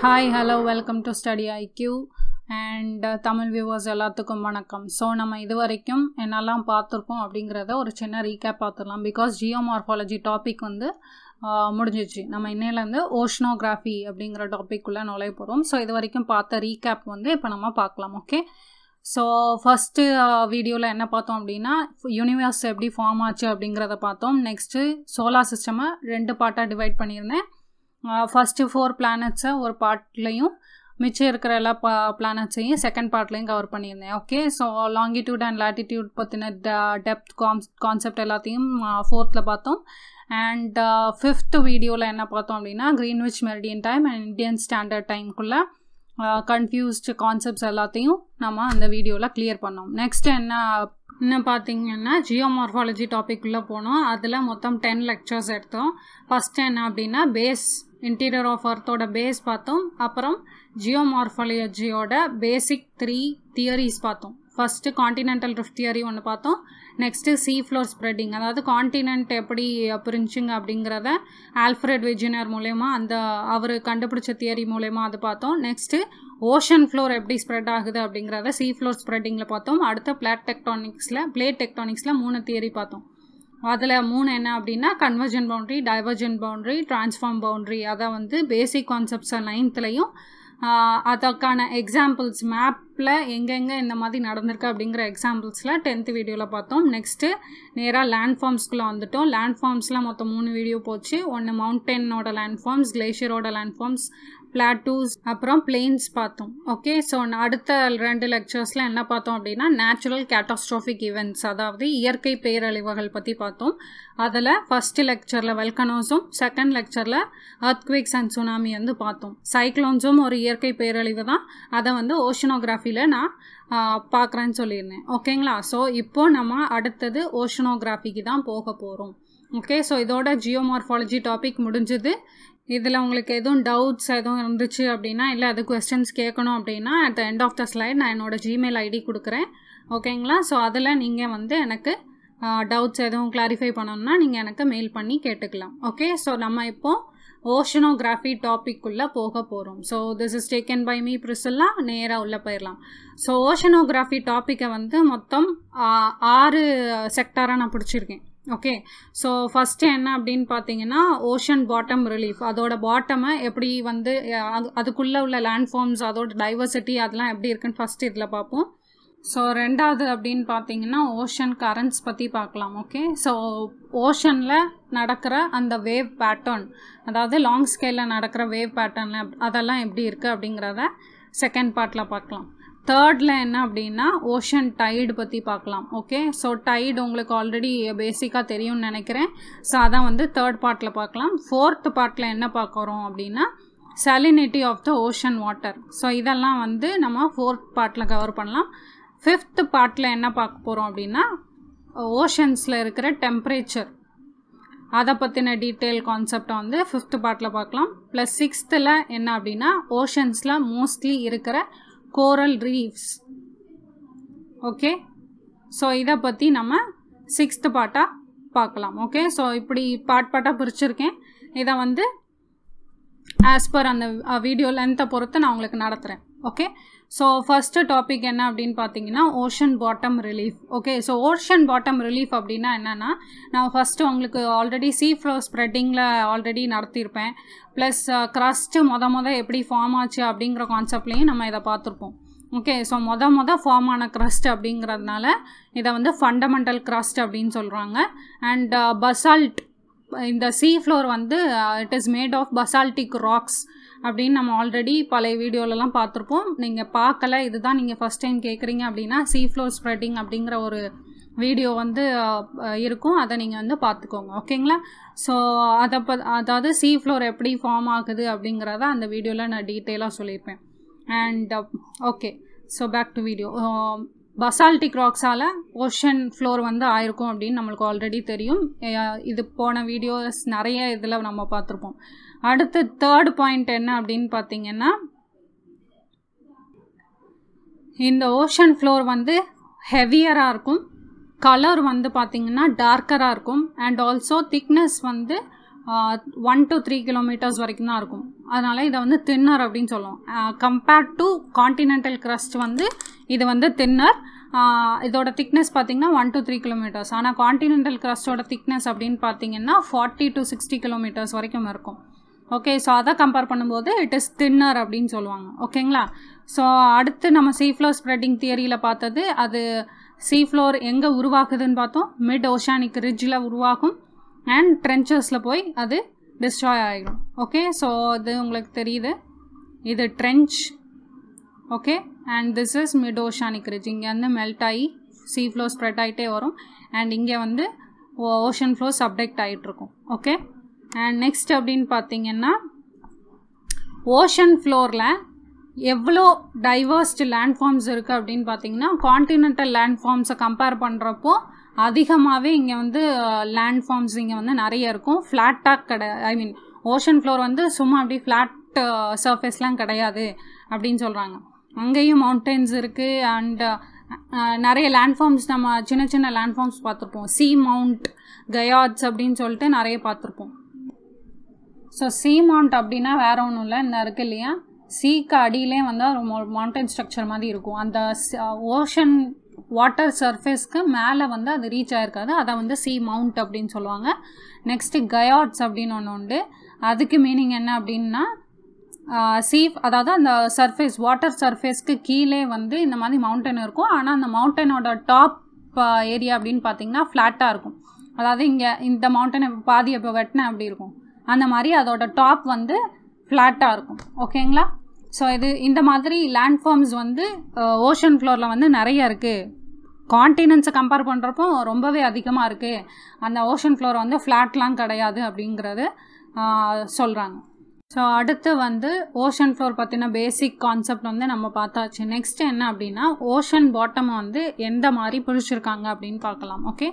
Hi hello welcome to Study IQ and Tamil viewers எல்லாத்துக்கும் வணக்கம். So நம்ம இது வரைக்கும் என்னெல்லாம் பார்த்துருக்கோம் அப்படிங்கிறத ஒரு சின்ன ரீகேப் பார்த்துடலாம். பிகாஸ் ஜியோமார்ஃபாலஜி டாபிக் வந்து முடிஞ்சிச்சு. நம்ம இன்னையிலேருந்து ஓஷனோகிராஃபி அப்படிங்கிற டாபிக்குள்ளே நுழைய போகிறோம் ஸோ இது வரைக்கும் பார்த்த ரீகேப் வந்து இப்போ நம்ம பார்க்கலாம் ஓகே ஸோ ஃபஸ்ட்டு வீடியோவில் என்ன பார்த்தோம் அப்படின்னா யூனிவர்ஸ் எப்படி ஃபார்ம் ஆச்சு அப்படிங்கிறத பார்த்தோம். நெக்ஸ்ட்டு சோலார் சிஸ்டமை ரெண்டு பார்ட்டாக டிவைட் பண்ணியிருந்தேன். ஃபஸ்ட்டு ஃபோர் பிளானட்ஸை ஒரு பார்ட்லேயும் மிச்சம் இருக்கிற எல்லா பா பிளானட்ஸையும் செகண்ட் பார்ட்லேயும் கவர் பண்ணியிருந்தேன். Okay so longitude and latitude பற்றின ட டெப்த் கான்ஸ் கான்செப்ட் எல்லாத்தையும் ஃபோர்த்தில் பார்த்தோம். அண்ட் ஃபிஃப்த் வீடியோவில் என்ன பார்த்தோம் அப்படின்னா Greenwich meridian time and Indian standard டைம்குள்ளே confused concepts எல்லாத்தையும் நம்ம அந்த வீடியோவில் கிளியர் பண்ணோம். நெக்ஸ்ட் என்ன இன்னும் பார்த்தீங்கன்னா ஜியோமார்ஃபாலஜி டாபிக்குள்ளே போனோம். அதில் மொத்தம் டென் லெக்சர்ஸ் எடுத்தோம். ஃபஸ்ட்டு என்ன அப்படின்னா பேஸ் இன்டீரியர் ஆஃப் அர்த்தோட பேஸ் பார்த்தோம். அப்புறம் ஜியோமார்ஃபாலஜியோட பேசிக் த்ரீ தியரிஸ் பார்த்தோம். ஃபஸ்ட்டு காண்டினென்டல் ரிஃப்ட் தியரி ஒன்று பார்த்தோம். நெக்ஸ்ட்டு சீ ஃப்ளோர் ஸ்ப்ரெட்டிங் அதாவது காண்டினென்ட் எப்படி பிரிஞ்சுங்க அப்படிங்கிறத ஆல்ஃப்ரெட் விஜினர் மூலயமா அந்த அவர் கண்டுபிடிச்ச தியரி மூலயமா அது பார்த்தோம். நெக்ஸ்ட்டு ஓஷன் ஃப்ளோர் எப்படி ஸ்ப்ரெட் ஆகுது அப்படிங்கிறத சீ ஃப்ளோர் ஸ்ப்ரெட்டிங்கில் பார்த்தோம். அடுத்த பிளாட் டெக்டானிக்ஸில் பிளேட் டெக்டானிக்ஸில் மூணு தியரி பார்த்தோம். அதில் மூணு என்ன அப்படின்னா convergent boundary divergent boundary transform boundary அதை வந்து பேசிக் கான்செப்ட்ஸை நைன்த்துலேயும் அதற்கான எக்ஸாம்பிள்ஸ் மேப்பில் எங்கெங்கே இந்த மாதிரி நடந்திருக்கு அப்படிங்கிற எக்ஸாம்பிள்ஸில் டென்த்து வீடியோவில் பார்த்தோம். நெக்ஸ்ட்டு நேராக லேண்ட் ஃபார்ம்ஸ்குள்ளே வந்துட்டோம். லேண்ட் ஃபார்ம்ஸில் மொத்தம் மூணு வீடியோ போச்சு. ஒன்று மவுண்டனோட லேண்ட் ஃபார்ம்ஸ் கிளேஷியரோட லேண்ட் ஃபார்ம்ஸ் பிளாட்டூஸ் அப்புறம் பிளெயின்ஸ் பார்த்தோம். ஓகே ஸோ அடுத்த ரெண்டு லெக்சர்ஸில் என்ன பார்த்தோம் அப்படின்னா நேச்சுரல் கேட்டாஸ்ட்ராஃபிக் ஈவெண்ட்ஸ் அதாவது இயற்கை பேரழிவுகள் பற்றி பார்த்தோம். அதில் ஃபஸ்ட்டு லெக்சரில் வெல்கனோஸும் செகண்ட் லெக்சரில் அர்த்குவேக்ஸ் அண்ட் சுனாமி வந்து பார்த்தோம். சைக்ளோன்ஸும் ஒரு இயற்கை பேரழிவு தான். அதை வந்து ஓஷனோகிராஃபியில் நான் பார்க்குறேன்னு சொல்லியிருந்தேன். ஓகேங்களா ஸோ இப்போது நம்ம அடுத்தது ஓஷனோகிராஃபிக்கு தான் போக போகிறோம் ஓகே ஸோ இதோட ஜியோமார்ஃபாலஜி டாபிக் முடிஞ்சுது. இதில் உங்களுக்கு எதுவும் டவுட்ஸ் எதுவும் இருந்துச்சு அப்படின்னா இல்லை அது கொஸ்டின்ஸ் கேட்கணும் அப்படின்னா at the end of the slide நான் என்னோடய ஜிமெயில் ஐடி கொடுக்குறேன். ஓகேங்களா ஸோ அதில் நீங்கள் வந்து எனக்கு டவுட்ஸ் எதுவும் கிளாரிஃபை பண்ணணும்னா நீங்கள் எனக்கு மெயில் பண்ணி கேட்டுக்கலாம். ஓகே ஸோ நம்ம இப்போது ஓஷனோகிராஃபி டாபிக்குள்ளே போக போகிறோம் so this is taken by me ப்ரிசல்லாம் நேராக உள்ளே போயிடலாம். ஸோ ஓஷனோகிராஃபி டாப்பிக்கை வந்து மொத்தம் ஆறு செக்டாராக நான் பிடிச்சிருக்கேன். ஓகே ஸோ ஃபஸ்ட்டு என்ன அப்படின்னு பார்த்தீங்கன்னா ஓஷன் பாட்டம் ரிலீஃப் அதோட பாட்டமை எப்படி வந்து அது அதுக்குள்ளே உள்ள லேண்ட் ஃபார்ம்ஸ் அதோட டைவர்சிட்டி அதெல்லாம் எப்படி இருக்குன்னு ஃபஸ்ட் இதில் பார்ப்போம் ஸோ ரெண்டாவது அப்படின்னு பார்த்தீங்கன்னா ஓஷன் கரண்ட்ஸ் பற்றி பார்க்கலாம் ஓகே ஸோ ஓஷனில் நடக்கிற அந்த வேவ் பேட்டர்ன் அதாவது லாங் ஸ்கேலில் நடக்கிற வேவ் பேட்டர்னில் அதெல்லாம் எப்படி இருக்குது அப்படிங்கிறத செகண்ட் பார்ட்டில் பார்க்கலாம் தேர்டில் என்ன அப்படின்னா ஓஷன் டைடு பற்றி பார்க்கலாம் ஓகே ஸோ டைடு உங்களுக்கு ஆல்ரெடி பேசிக்காக தெரியும்னு நினைக்கிறேன். ஸோ அதான் வந்து தேர்ட் பார்ட்டில் பார்க்கலாம். ஃபோர்த் பார்ட்டில் என்ன பார்க்குறோம் அப்படின்னா salinity of the ocean water so இதெல்லாம் வந்து நம்ம ஃபோர்த் பார்ட்டில் கவர் பண்ணலாம். ஃபிஃப்த் பார்ட்டில் என்ன பார்க்க போகிறோம் அப்படின்னா ஓஷன்ஸில் இருக்கிற டெம்பரேச்சர் அதை பற்றின டீட்டெயில் கான்செப்டை வந்து ஃபிஃப்த் பார்ட்டில் பார்க்கலாம். ப்ளஸ் சிக்ஸ்த்தில் என்ன அப்படின்னா ஓஷன்ஸில் மோஸ்ட்லி இருக்கிற கோரல் ரீஃப்ஸ் ஓகே ஸோ இதை பற்றி நம்ம சிக்ஸ்த்து பார்ட்டாக பார்க்கலாம். ஓகே ஸோ இப்படி பார்ட் பார்ட்டாக பிரிச்சிருக்கேன். இதை வந்து ஆஸ் பர் அந்த வீடியோ லென்த்தை பொறுத்து நான் உங்களுக்கு நடத்துகிறேன் ஓகே ஸோ ஃபஸ்ட்டு டாபிக் என்ன அப்படின்னு பார்த்தீங்கன்னா ocean bottom relief okay so ocean bottom relief அப்படின்னா என்னென்னா நான் ஃபஸ்ட்டு உங்களுக்கு ஆல்ரெடி சீ ஃப்ளோ ஸ்ப்ரெட்டிங்கில் ஆல்ரெடி நடத்தியிருப்பேன் ப்ளஸ் க்ரஸ்ட்டு மொத மொதல் எப்படி ஃபார்ம் ஆச்சு அப்படிங்கிற கான்செப்ட்லேயும் நம்ம இதை பார்த்துருப்போம். ஓகே ஸோ மொத மொதல் ஃபார்ம் ஆன க்ரஸ்ட் அப்படிங்கிறதுனால இதை வந்து ஃபண்டமெண்டல் க்ரஸ்ட் அப்படின்னு சொல்கிறாங்க அண்ட் பசால்ட் uh, இந்த சீ ஃப்ளோர் வந்து it is made of basaltic rocks அப்படின்னு நம்ம ஆல்ரெடி பழைய வீடியோலலாம் பார்த்துருப்போம். நீங்கள் பார்க்கல இதுதான் நீங்கள் ஃபஸ்ட் டைம் கேட்குறீங்க அப்படின்னா சீ ஃப்ளோர் ஸ்ப்ரெட்டிங் அப்படிங்கிற ஒரு வீடியோ வந்து இருக்கும். அதை நீங்கள் வந்து பார்த்துக்கோங்க. ஓகேங்களா ஸோ அதை ப அதாவது சீ ஃப்ளோர் எப்படி ஃபார்ம் ஆகுது அப்படிங்கிறத அந்த வீடியோவில் நான் டீட்டெயிலாக சொல்லியிருப்பேன். And okay so back to video basaltic ராக்ஸால் ocean floor வந்து ஆயிருக்கும் அப்படின்னு நம்மளுக்கு ஆல்ரெடி தெரியும். இது போன வீடியோஸ் நிறைய இதில் நம்ம பார்த்துருப்போம். அடுத்து தேர்ட் பாயிண்ட் என்ன அப்படின்னு பார்த்தீங்கன்னா இந்த ஓஷன் ஃப்ளோர் வந்து ஹெவியராக இருக்கும். கலர் வந்து பார்த்திங்கன்னா டார்க்கராக இருக்கும். அண்ட் ஆல்சோ திக்னஸ் வந்து ஒன் டு த்ரீ கிலோமீட்டர்ஸ் வரைக்கும் தான் இருக்கும். அதனால் இதை வந்து தின்னர் அப்படின்னு சொல்லுவோம். கம்பேர்ட் டு காண்டினென்டல் க்ரஸ்ட் வந்து இது வந்து தின்னர் இதோட திக்னஸ் பார்த்தீங்கன்னா ஒன் டு த்ரீ கிலோமீட்டர்ஸ் ஆனால் காண்டினென்டல் crustோட திக்னஸ் அப்படின்னு பார்த்தீங்கன்னா ஃபார்ட்டி டு சிக்ஸ்டி கிலோமீட்டர்ஸ் வரைக்கும் இருக்கும். ஓகே ஸோ அதை கம்பேர் பண்ணும்போது இட் இஸ் தின்னர் அப்படின்னு சொல்லுவாங்க. ஓகேங்களா ஸோ அடுத்து நம்ம சீஃப்ளோர் ஸ்ப்ரெட்டிங் தியரியில் பார்த்தது அது சீஃப்ளோர் எங்கே உருவாக்குதுன்னு பார்த்தோம். மிட் ஓஷானிக் ரிட்ஜில் உருவாகும். அண்ட் ட்ரென்ச்சஸில் போய் அது டிஸ்ட்ராய் ஆகிடும் ஓகே ஸோ இது உங்களுக்கு தெரியுது. இது trench okay and this is mid oceanic ridge இங்கே வந்து மெல்ட் ஆகி சீ ஃப்ளோ ஸ்ப்ரெட் ஆகிட்டே வரும். அண்ட் இங்கே வந்து ஓஷன் ஃப்ளோ சப்டெக்ட் ஆகிட்ருக்கும் ஓகே அண்ட் நெக்ஸ்ட் அப்படின்னு பார்த்தீங்கன்னா ஓஷன் ஃப்ளோரில் எவ்வளோ டைவர்ஸ்டு லேண்ட்ஃபார்ம்ஸ் இருக்குது அப்படின்னு பார்த்தீங்கன்னா காண்டினென்டல் லேண்ட்ஃபார்ம்ஸை கம்பேர் பண்ணுறப்போ அதிகமாகவே இங்கே வந்து லேண்ட்ஃபார்ம்ஸ் இங்கே வந்து நிறைய இருக்கும். ஃப்ளாட்டாக கிடை ஐ மீன் ஓஷன் ஃப்ளோர் வந்து சும்மா அப்படி ஃப்ளாட் சர்ஃபேஸ்லாம் கிடையாது அப்படின்னு சொல்கிறாங்க அங்கேயும் மவுண்டன்ஸ் இருக்குது அண்ட் நிறைய லேண்ட்ஃபார்ம்ஸ் நம்ம சின்ன சின்ன லேண்ட்ஃபார்ம்ஸ் பார்த்துருப்போம். சி மவுண்ட் கயாட்ஸ் அப்படின்னு சொல்லிட்டு நிறைய பார்த்துருப்போம். ஸோ சி மவுண்ட் அப்படின்னா வேற ஒன்றும் இல்லை. இந்த இருக்கு இல்லையா? சீக்கு அடியிலே வந்து ஒரு மவுண்டன் ஸ்ட்ரக்சர் மாதிரி இருக்கும். அந்த ஓஷன் வாட்டர் சர்ஃபேஸ்க்கு மேலே வந்து அது ரீச் ஆகிருக்காது அதை வந்து சி மவுண்ட் அப்படின்னு சொல்லுவாங்க. நெக்ஸ்ட்டு கயாட்ஸ் அப்படின்னு ஒன்று உண்டு. அதுக்கு மீனிங் என்ன அப்படின்னா சீஃப் அதாவது அந்த சர்ஃபேஸ் வாட்டர் சர்ஃபேஸ்க்கு கீழே வந்து இந்த மாதிரி மவுண்டன் இருக்கும். ஆனால் அந்த மவுண்டனோட டாப் ஏரியா அப்படின்னு பார்த்தீங்கன்னா ஃப்ளாட்டாக இருக்கும். அதாவது இங்கே இந்த மவுண்டனை பாதி இப்போ வெட்டினேன் அப்படி இருக்கும்? அந்த மாதிரி அதோட டாப் வந்து ஃப்ளாட்டாக இருக்கும். ஓகேங்களா ஸோ இது இந்த மாதிரி லேண்ட்ஃபார்ம்ஸ் வந்து uh, ஓஷன் ஃப்ளோரில் வந்து நிறைய இருக்குது காண்டினென்ட்ஸை கம்பேர் பண்ணுறப்போ ரொம்பவே அதிகமாக இருக்குது அந்த ஓஷன் ஃப்ளோர் வந்து ஃப்ளாட்லாம் கிடையாது அப்படிங்கிறது uh, சொல்கிறாங்க ஸோ அடுத்து வந்து ஓஷன் ஃப்ளோர் பற்றின பேசிக் கான்செப்ட் வந்து நம்ம பார்த்தாச்சு. நெக்ஸ்ட் என்ன அப்படின்னா ஓஷன் பாட்டம் வந்து எந்த மாதிரி பிடிச்சிருக்காங்க அப்படின்னு பார்க்கலாம். ஓகே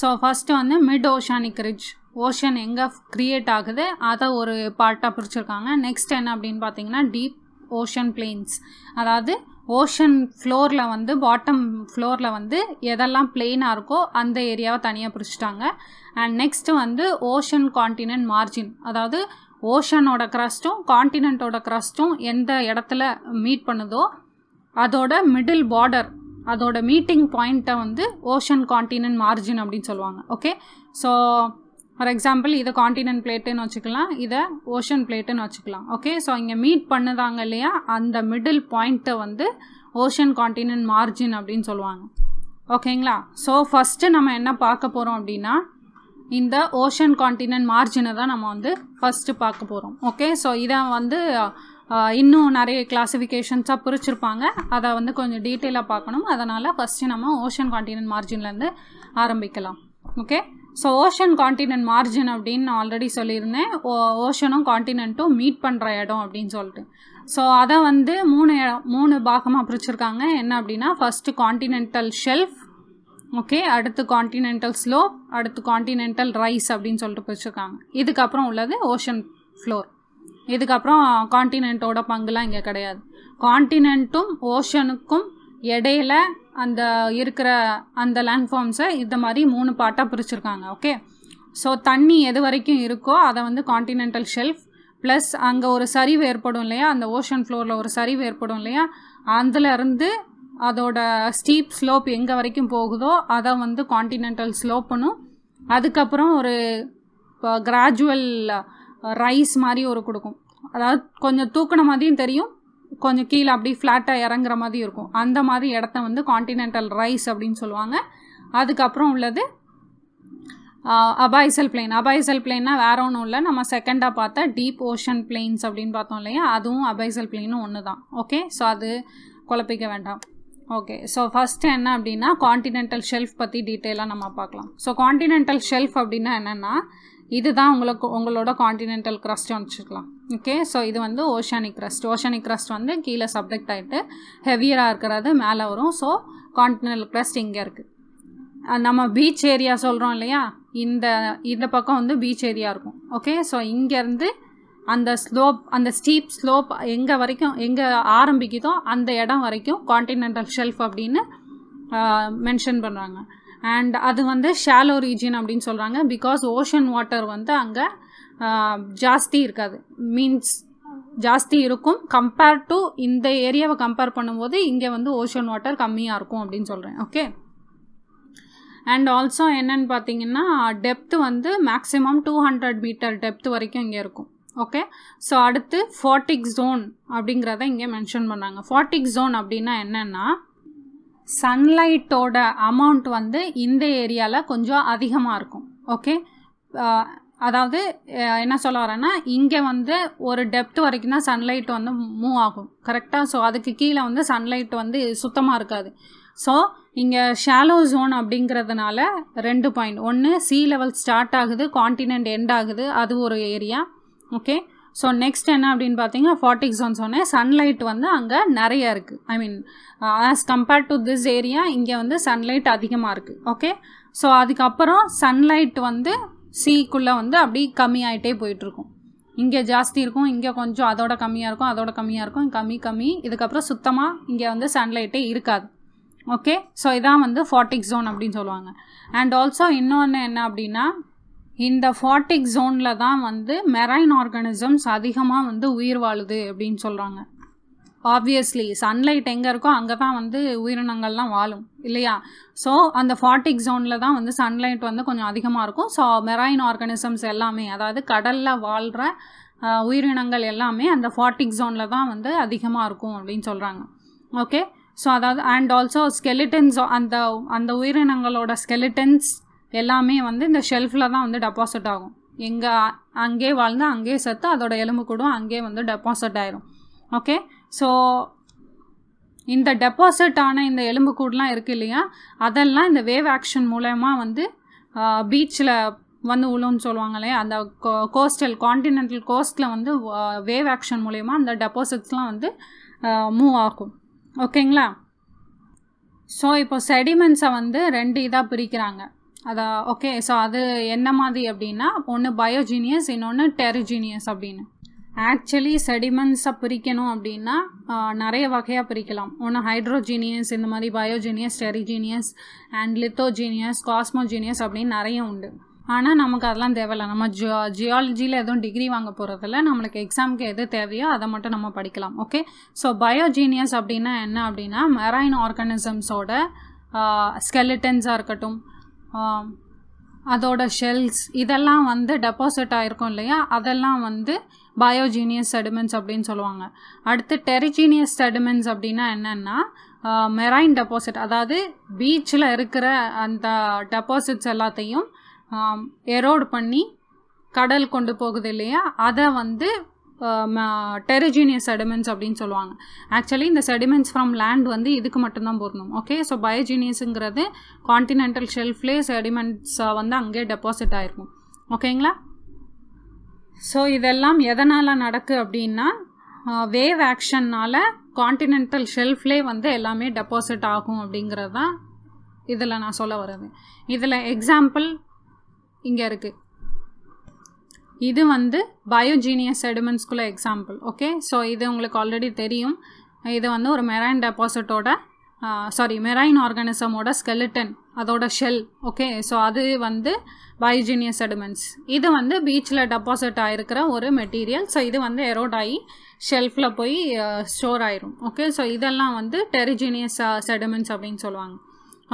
ஸோ ஃபஸ்ட்டு வந்து மிட் ஓஷானிக் ரிட்ஜ் ஓஷன் எங்கே க்ரியேட் ஆகுது அதை ஒரு பார்ட்டாக பிரிச்சிருக்காங்க. நெக்ஸ்ட் என்ன அப்படின்னு பார்த்தீங்கன்னா டீப் ஓஷன் பிளெயின்ஸ் அதாவது ஓஷன் ஃப்ளோரில் வந்து பாட்டம் ஃப்ளோரில் வந்து எதெல்லாம் பிளெயினாக இருக்கோ அந்த ஏரியாவை தனியாக பிரிச்சுட்டாங்க. அண்ட் நெக்ஸ்ட்டு வந்து ஓஷன் காண்டினென்ட் மார்ஜின் அதாவது ஓஷனோட க்ரஸ்ட்டும் காண்டினென்ட்டோட க்ரஸ்ட்டும் எந்த இடத்துல மீட் பண்ணுதோ அதோட மிடில் பார்டர் அதோட மீட்டிங் பாயிண்ட்டை வந்து ஓஷன் காண்டினென்ட் மார்ஜின் அப்படின்னு சொல்லுவாங்க. ஓகே ஸோ ஃபார் எக்ஸாம்பிள் இதை காண்டினென்ட் பிளேட்டுன்னு வச்சுக்கலாம் இதை ஓஷன் பிளேட்டுன்னு வச்சுக்கலாம். ஓகே ஸோ இங்கே மீட் பண்ணுதாங்க இல்லையா? அந்த மிடில் பாயிண்ட்டை வந்து ஓஷன் காண்டினென்ட் மார்ஜின் அப்படின்னு சொல்லுவாங்க. ஓகேங்களா ஸோ ஃபஸ்ட்டு நம்ம என்ன பார்க்க போகிறோம் அப்படின்னா இந்த ஓஷன் காண்டினென்ட் மார்ஜினை தான் நம்ம வந்து ஃபஸ்ட்டு பார்க்க போகிறோம் ஓகே ஸோ இதை வந்து இன்னும் நிறைய கிளாஸிஃபிகேஷன்ஸாக பிரிச்சிருப்பாங்க. அதை வந்து கொஞ்சம் டீட்டெயிலாக பார்க்கணும். அதனால் ஃபஸ்ட்டு நம்ம ஓஷன் காண்டினென்ட் மார்ஜின்லேருந்து ஆரம்பிக்கலாம். Okay so ocean continent margin அப்படின்னு நான் ஆல்ரெடி சொல்லியிருந்தேன். ஓ ஓஷனும் காண்டினென்ட்டும் மீட் பண்ணுற இடம் அப்படின்னு சொல்லிட்டு. ஸோ அதை வந்து மூணு மூணு பாகமாக பிரிச்சிருக்காங்க. என்ன அப்படின்னா ஃபஸ்ட்டு காண்டினென்டல் ஷெல்ஃப் ஓகே அடுத்து காண்டினென்டல் ஸ்லோப் அடுத்து காண்டினென்டல் ரைஸ் அப்படின்னு சொல்லிட்டு பிரிச்சிருக்காங்க. இதுக்கப்புறம் உள்ளது ஓஷன் ஃப்ளோர் இதுக்கப்புறம் காண்டினென்ட்டோட பங்குலாம் இங்கே கிடையாது. காண்டினென்ட்டும் ஓஷனுக்கும் இடையில அந்த இருக்கிற அந்த லேண்ட்ஃபார்ம்ஸை இந்த மாதிரி மூணு பார்ட்டாக பிரிச்சுருக்காங்க ஓகே ஸோ தண்ணி எது வரைக்கும் இருக்கோ அதை வந்து காண்டினென்டல் ஷெல்ஃப் ப்ளஸ் அங்கே ஒரு சரிவு ஏற்படும் இல்லையா? அந்த ஓஷன் ஃப்ளோரில் ஒரு சரிவு ஏற்படும் இல்லையா? அதுலேருந்து அதோட ஸ்டீப் ஸ்லோப் எங்கே வரைக்கும் போகுதோ அதை வந்து காண்டினென்டல் ஸ்லோப்புனும் அதுக்கப்புறம் ஒரு இப்போ கிராஜுவல் ரைஸ் மாதிரி ஒரு கொடுக்கும். அதாவது கொஞ்சம் தூக்கின மாதிரியும் தெரியும் கொஞ்சம் கீழே அப்படியே ஃப்ளாட்டாக இறங்குற மாதிரி இருக்கும். அந்த மாதிரி இடத்த வந்து காண்டினென்டல் ரைஸ் அப்படின்னு சொல்லுவாங்க. அதுக்கப்புறம் உள்ளது அபாய்சல் பிளெயின் அபாய்சல் பிளெயின்னா வேற ஒன்றும் இல்லை. நம்ம செகண்டாக பார்த்தா டீப் ஓஷன் பிளெயின்ஸ் அப்படின்னு பார்த்தோம் இல்லையா? அதுவும் அபாய்சல் பிளெயினும் ஒன்று தான் ஓகே ஸோ அது குழப்பிக்க வேண்டாம். ஓகே ஸோ ஃபஸ்ட்டு என்ன அப்படின்னா காண்டினென்டல் ஷெல்ஃப் பற்றி டீட்டெயிலாக நம்ம பார்க்கலாம். ஸோ காண்டினென்டல் ஷெல்ஃப் அப்படின்னா என்னென்னா இதுதான் உங்களுக்கு உங்களோட காண்டினென்டல் க்ரஸ்ட் வச்சுக்கலாம். ஓகே ஸோ இது வந்து ஓஷானிக் க்ரஸ்ட் ஓஷானிக் க்ரஸ்ட் வந்து கீழே சப்ஜெக்ட் ஆகிட்டு ஹெவியராக இருக்கிறது மேலே வரும். ஸோ காண்டினென்டல் க்ரஸ்ட் இங்கே இருக்குது நம்ம பீச் ஏரியா சொல்கிறோம் இல்லையா? இந்த இந்த பக்கம் வந்து பீச் ஏரியா இருக்கும். ஓகே ஸோ இங்கேருந்து அந்த ஸ்லோப் அந்த ஸ்டீப் ஸ்லோப் எங்கே வரைக்கும் எங்கே ஆரம்பிக்குதோ அந்த இடம் வரைக்கும் காண்டினென்டல் ஷெல்ஃப் அப்படின்னு மென்ஷன் பண்ணுறாங்க அண்ட் அது வந்து ஷாலோ ரீஜியன் அப்படின்னு சொல்கிறாங்க பிகாஸ் ஓஷன் வாட்டர் வந்து அங்கே ஜாஸ்தி இருக்காது. மீன்ஸ் ஜாஸ்தி இருக்கும். கம்பேர் டு இந்த ஏரியாவை கம்பேர் பண்ணும்போது இங்கே வந்து ஓஷன் வாட்டர் கம்மியாக இருக்கும் அப்படின்னு சொல்கிறேன் ஓகே அண்ட் ஆல்சோ என்னன்னு பார்த்தீங்கன்னா டெப்த்து வந்து maximum two hundred metre depth வரைக்கும் இங்கே இருக்கும். ஓகே ஸோ அடுத்து ஃபார்ட்டிக் ஜோன் அப்படிங்கிறத இங்கே மென்ஷன் பண்ணாங்க. ஃபார்ட்டிக் ஜோன் அப்படின்னா என்னென்னா சன்லைட்டோட அமௌண்ட் வந்து இந்த ஏரியாவில் கொஞ்சம் அதிகமாக இருக்கும். ஓகே அதாவது என்ன சொல்ல வரேன்னா இங்கே வந்து ஒரு டெப்த் வரைக்கும் தான் சன்லைட் வந்து மூவ் ஆகும். கரெக்டாக ஸோ அதுக்கு கீழே வந்து சன்லைட் வந்து சுத்தமாக இருக்காது. ஸோ இங்கே ஷாலோ ஜோன் அப்படிங்கிறதுனால ரெண்டு பாயிண்ட் ஒன்று சி லெவல் ஸ்டார்ட் ஆகுது காண்டினென்ட் எண்ட் ஆகுது அது ஒரு ஏரியா ஓகே ஸோ நெக்ஸ்ட் என்ன அப்படின்னு பார்த்தீங்கன்னா ஃபார்ட்டிக் ஜோன் சொன்னேன் சன்லைட் வந்து அங்கே நிறைய இருக்குது I mean as compared to this area இங்கே வந்து சன்லைட் அதிகமாக இருக்குது ஓகே ஸோ அதுக்கப்புறம் சன்லைட் வந்து சிக்குள்ளே வந்து அப்படி கம்மியாயிட்டே போயிட்டுருக்கும். இங்கே ஜாஸ்தி இருக்கும் இங்கே கொஞ்சம் அதோட கம்மியாக இருக்கும் அதோட கம்மியாக இருக்கும் கம்மி கம்மி. இதுக்கப்புறம் சுத்தமாக இங்கே வந்து சன்லைட்டே இருக்காது. ஓகே ஸோ இதான் வந்து ஃபார்ட்டிக் ஜோன் அப்படின்னு சொல்லுவாங்க. அண்ட் ஆல்சோ இன்னொன்று என்ன அப்படின்னா இந்த ஃபார்ட்டிக் ஜோனில் தான் வந்து மெரைன் ஆர்கானிசம்ஸ் அதிகமாக வந்து உயிர் வாழுது அப்படின்னு சொல்கிறாங்க ஆப்வியஸ்லி சன்லைட் எங்கே இருக்கோ அங்கே தான் வந்து உயிரினங்கள்லாம் வாழும் இல்லையா? ஸோ அந்த ஃபார்ட்டிக் ஜோனில் தான் வந்து சன்லைட் வந்து கொஞ்சம் அதிகமாக இருக்கும். ஸோ மெரைன் ஆர்கானிசம்ஸ் எல்லாமே அதாவது கடலில் வாழ்கிற உயிரினங்கள் எல்லாமே அந்த ஃபார்ட்டிக் ஜோனில் தான் வந்து அதிகமாக இருக்கும் அப்படின்னு சொல்கிறாங்க ஓகே ஸோ அதாவது அண்ட் ஆல்சோ ஸ்கெலிட்டன்ஸ் அந்த அந்த உயிரினங்களோட ஸ்கெலிட்டன்ஸ் எல்லாமே வந்து இந்த ஷெல்ஃபில் தான் வந்து டெபாசிட் ஆகும். எங்கே அங்கே வாழ்ந்து அங்கேயே செத்து அதோட எலும்பு கூடும் அங்கேயே வந்து டெபாசிட் ஆயிரும். ஓகே ஸோ இந்த டெபாசிட் ஆன இந்த எலும்புக்கூடெலாம் இருக்குது இல்லையா? அதெல்லாம் இந்த வேவ் ஆக்ஷன் மூலயமா வந்து பீச்சில் வந்து உழுன்னு சொல்லுவாங்க இல்லையா? அந்த கோஸ்டல் காண்டினென்டல் கோஸ்ட்டில் வந்து வேவ் ஆக்ஷன் மூலயமா அந்த டெபாசிட்ஸ்லாம் வந்து மூவ் ஆகும். ஓகேங்களா? ஸோ இப்போ செடிமெண்ட்ஸை வந்து ரெண்டு இதாக பிரிக்கிறாங்க. அதான் ஓகே ஸோ அது என்ன மாதிரி அப்படின்னா ஒன்று பயோஜீனியஸ் இன்னொன்று டெரிஜீனியஸ் அப்படின்னு. ஆக்சுவலி செடிமெண்ட்ஸை பிரிக்கணும் அப்படின்னா நிறைய வகையாக பிரிக்கலாம். ஒன்று ஹைட்ரோஜீனியஸ் இந்த மாதிரி பயோஜீனியஸ் டெரிஜீனியஸ் அண்ட் லித்தோஜீனியஸ் காஸ்மோஜீனியஸ் அப்படின்னு நிறைய உண்டு. ஆனால் நமக்கு அதெல்லாம் தேவையில்ல. நம்ம ஜியா ஜியாலஜியில் எதுவும் டிகிரி வாங்க போகிறதில்ல நம்மளுக்கு எக்ஸாமுக்கு எது தேவையோ அதை மட்டும் நம்ம படிக்கலாம். ஓகே ஸோ பயோஜீனியஸ் அப்படின்னா என்ன அப்படின்னா மெரைன் ஆர்கானிசம்ஸோட ஸ்கெலிட்டன்ஸாக இருக்கட்டும் அதோட ஷெல்ஸ் இதெல்லாம் வந்து டெபாசிட் ஆகிருக்கும் இல்லையா? அதெல்லாம் வந்து பயோஜீனியஸ் செடிமெண்ட்ஸ் அப்படின்னு சொல்லுவாங்க. அடுத்து டெரிஜீனியஸ் செடிமெண்ட்ஸ் அப்படின்னா என்னென்னா மெரைன் டெபாசிட் அதாவது பீச்சில் இருக்கிற அந்த டெபாசிட்ஸ் எல்லாத்தையும் எரோடு பண்ணி கடல் கொண்டு போகுது இல்லையா? அதை வந்து டெரிஜீனியஸ் செடிமெண்ட்ஸ் அப்படின்னு சொல்லுவாங்க. ஆக்சுவலி இந்த செடிமெண்ட்ஸ் ஃப்ரம் லேண்ட் வந்து இதுக்கு மட்டும்தான் பொருந்தும். ஓகே ஸோ பயோஜீனியஸுங்கிறது காண்டினென்டல் ஷெல்ஃப்லேயே செடிமெண்ட்ஸ் வந்து அங்கேயே டெபாசிட் ஆகிருக்கும் ஓகேங்களா ஸோ இதெல்லாம் எதனால் நடக்கு அப்படின்னா வேவ் ஆக்ஷன்னால் காண்டினென்டல் ஷெல்ஃப்லே வந்து எல்லாமே டெபாசிட் ஆகும் அப்படிங்கிறது தான் இதில் நான் சொல்ல வர்றது. இதில் எக்ஸாம்பிள் இங்கே இருக்குது இது வந்து பயோஜீனியஸ் செடிமெண்ட்ஸ்குள்ள எக்ஸாம்பிள் ஓகே ஸோ இது உங்களுக்கு ஆல்ரெடி தெரியும். இது வந்து ஒரு மெரைன் டெபாசிட்டோட சாரி மெரைன் ஆர்கானிசமோட ஸ்கெலிட்டன் அதோட ஷெல் ஓகே ஸோ அது வந்து பயோஜீனியஸ் செடிமெண்ட்ஸ் இது வந்து பீச்சில் டெபாசிட் ஆகிருக்கிற ஒரு மெட்டீரியல் ஸோ இது வந்து எரோட் ஆகி ஷெல்ஃபில் போய் ஸ்டோர் ஆயிரும் ஓகே ஸோ இதெல்லாம் வந்து டெரிஜீனியஸ் செடிமெண்ட்ஸ் அப்படின்னு சொல்லுவாங்க.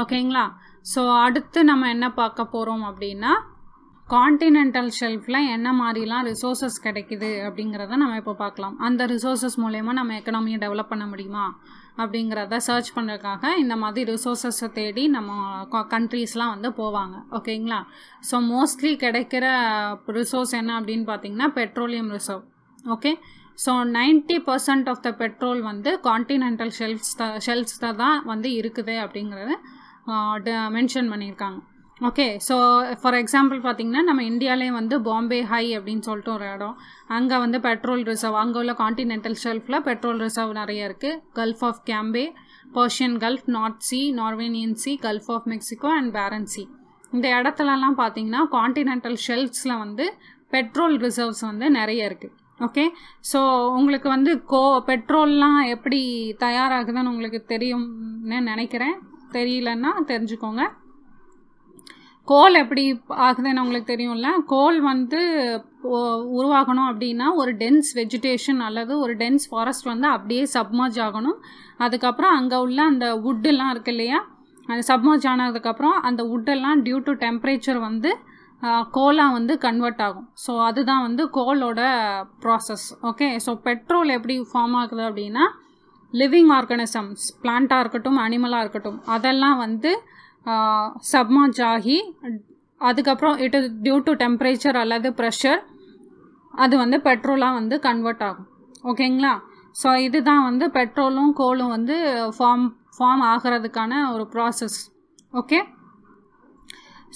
ஓகேங்களா? ஸோ அடுத்து நம்ம என்ன பார்க்க போகிறோம் அப்படின்னா காண்டினென்டல் ஷெல்ஃபில் என்ன மாதிரிலாம் ரிசோர்ஸஸ் கிடைக்குது அப்படிங்கிறத நம்ம இப்போ பார்க்கலாம். அந்த ரிசோர்ஸஸ் மூலயமா நம்ம எக்கனாமியை டெவலப் பண்ண முடியுமா? அப்படிங்கிறத சர்ச் பண்ணுறதுக்காக இந்த மாதிரி ரிசோர்ஸஸை தேடி நம்ம கண்ட்ரீஸ்லாம் வந்து போவாங்க. ஓகேங்களா ஸோ மோஸ்ட்லி கிடைக்கிற ரிசோர்ஸ் என்ன அப்படின்னு பார்த்தீங்கன்னா petroleum reserve okay so ninety percent of the petrol வந்து காண்டினென்டல் ஷெல்ஃப்ஸ் த ஷெல்ஃப்ஸில் தான் வந்து இருக்குது அப்படிங்கிறத மென்ஷன் பண்ணியிருக்காங்க. ஓகே ஸோ ஃபார் எக்ஸாம்பிள் பார்த்தீங்கன்னா நம்ம இந்தியாவிலே வந்து பாம்பே ஹை அப்படின்னு சொல்லிட்டு ஒரு இடம். அங்கே வந்து பெட்ரோல் ரிசர்வ் அங்கே உள்ள காண்டினென்டல் ஷெல்ஃபில் பெட்ரோல் ரிசர்வ் நிறைய இருக்குது Gulf of Cambay Persian Gulf North Sea Norwegian Sea Gulf of Mexico and Barents Sea இந்த இடத்துலலாம் பார்த்தீங்கன்னா காண்டினென்டல் ஷெல்ஃப்ஸில் வந்து பெட்ரோல் ரிசர்வ்ஸ் வந்து நிறைய இருக்குது ஓகே ஸோ உங்களுக்கு வந்து கோ பெட்ரோல்லாம் எப்படி தயாராகுதுன்னு உங்களுக்கு தெரியும்னு நினைக்கிறேன். தெரியலன்னா தெரிஞ்சுக்கோங்க. கோல் எப்படி ஆகுதுன்னு உங்களுக்கு தெரியும்ல? கோல் வந்து உருவாகணும் அப்படின்னா ஒரு டென்ஸ் வெஜிடேஷன் அல்லது ஒரு டென்ஸ் ஃபாரஸ்ட் வந்து அப்படியே சப்மர்ஜ் ஆகணும். அதுக்கப்புறம் அங்கே உள்ள அந்த வுட்டெல்லாம் இருக்கு இல்லையா? அது சப்மர்ஜ் ஆனதுக்கப்புறம் அந்த வுட்டெல்லாம் டியூ டு டெம்பரேச்சர் வந்து கோலாக வந்து கன்வெர்ட் ஆகும். ஸோ அதுதான் வந்து கோலோட ப்ராசஸ் ஓகே ஸோ பெட்ரோல் எப்படி ஃபார்ம் ஆகுது அப்படின்னா லிவிங் ஆர்கனிசம்ஸ் பிளான்ட்டாக இருக்கட்டும் அனிமலாக இருக்கட்டும் அதெல்லாம் வந்து சப்மர்ஜ் ஆகி அதுக்கப்புறம் இட் டியூ டு டெம்பரேச்சர் அல்லது ப்ரெஷர் அது வந்து பெட்ரோலாக வந்து கன்வெர்ட் ஆகும். ஓகேங்களா ஸோ இதுதான் வந்து பெட்ரோலும் கோலும் வந்து ஃபார்ம் ஃபார்ம் ஆகிறதுக்கான ஒரு ப்ராசஸ் ஓகே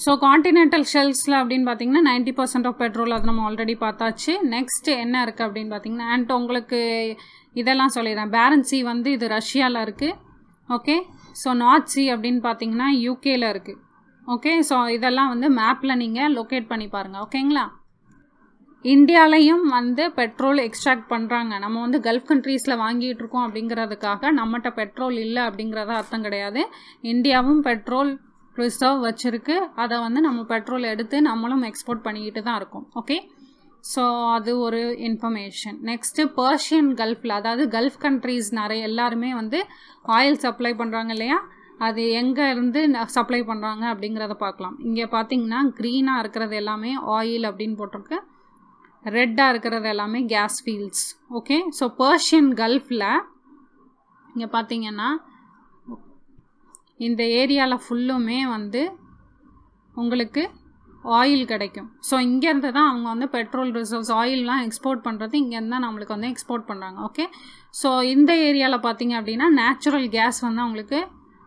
ஸோ காண்டினென்டல் ஷெல்ஸில் அப்படின்னு பார்த்தீங்கன்னா நைன்டி பர்சன்ட் ஆஃப் பெட்ரோல் அது நம்ம ஆல்ரெடி பார்த்தாச்சு. நெக்ஸ்ட் என்ன இருக்குது அப்படின்னு பார்த்தீங்கன்னா அண்ட் உங்களுக்கு இதெல்லாம் சொல்லிடுறேன். பேரன்சி வந்து இது ரஷ்யாவில் இருக்குது ஓகே ஸோ நார்த் சி அப்படின்னு பார்த்தீங்கன்னா யூகேல இருக்குது ஓகே ஸோ இதெல்லாம் வந்து மேப்பில் நீங்கள் லொக்கேட் பண்ணி பாருங்கள் ஓகேங்களா இந்தியாலையும் வந்து பெட்ரோல் எக்ஸ்ட்ராக்ட் பண்ணுறாங்க நம்ம வந்து கல்ஃப் கண்ட்ரீஸில் வாங்கிட்டு இருக்கோம் அப்படிங்கிறதுக்காக நம்மகிட்ட பெட்ரோல் இல்லை அப்படிங்கிறத அர்த்தம் கிடையாது. இந்தியாவும் பெட்ரோல் ரிசர்வ் வச்சுருக்கு. அதை வந்து நம்ம பெட்ரோல் எடுத்து நம்மளும் எக்ஸ்போர்ட் பண்ணிக்கிட்டு தான் இருக்கோம். ஓகே ஸோ அது ஒரு இன்ஃபர்மேஷன் நெக்ஸ்ட்டு பர்ஷியன் கல்ஃபில் அதாவது கல்ஃப் கண்ட்ரீஸ் நிறைய எல்லாருமே வந்து ஆயில் சப்ளை பண்ணுறாங்க இல்லையா? அது எங்கே இருந்து சப்ளை பண்ணுறாங்க அப்படிங்கிறத பார்க்கலாம். இங்கே பார்த்தீங்கன்னா க்ரீனாக இருக்கிறது எல்லாமே ஆயில் அப்படின்னு போட்டிருக்கு. ரெட்டாக இருக்கிறது எல்லாமே gas fields okay so Persian கல்ஃபில் இங்கே பார்த்தீங்கன்னா இந்த ஏரியாவில் ஃபுல்லுமே வந்து உங்களுக்கு ஆயில் கிடைக்கும். ஸோ இங்கேருந்து தான் அவங்க வந்து பெட்ரோல் ரிசர்வ்ஸ் ஆயில்லாம் எக்ஸ்போர்ட் பண்ணுறது இங்கேருந்து தான் நம்மளுக்கு வந்து எக்ஸ்போர்ட் பண்ணுறாங்க ஓகே ஸோ இந்த ஏரியாவில் பார்த்தீங்க அப்படின்னா நேச்சுரல் கேஸ் வந்து அவங்களுக்கு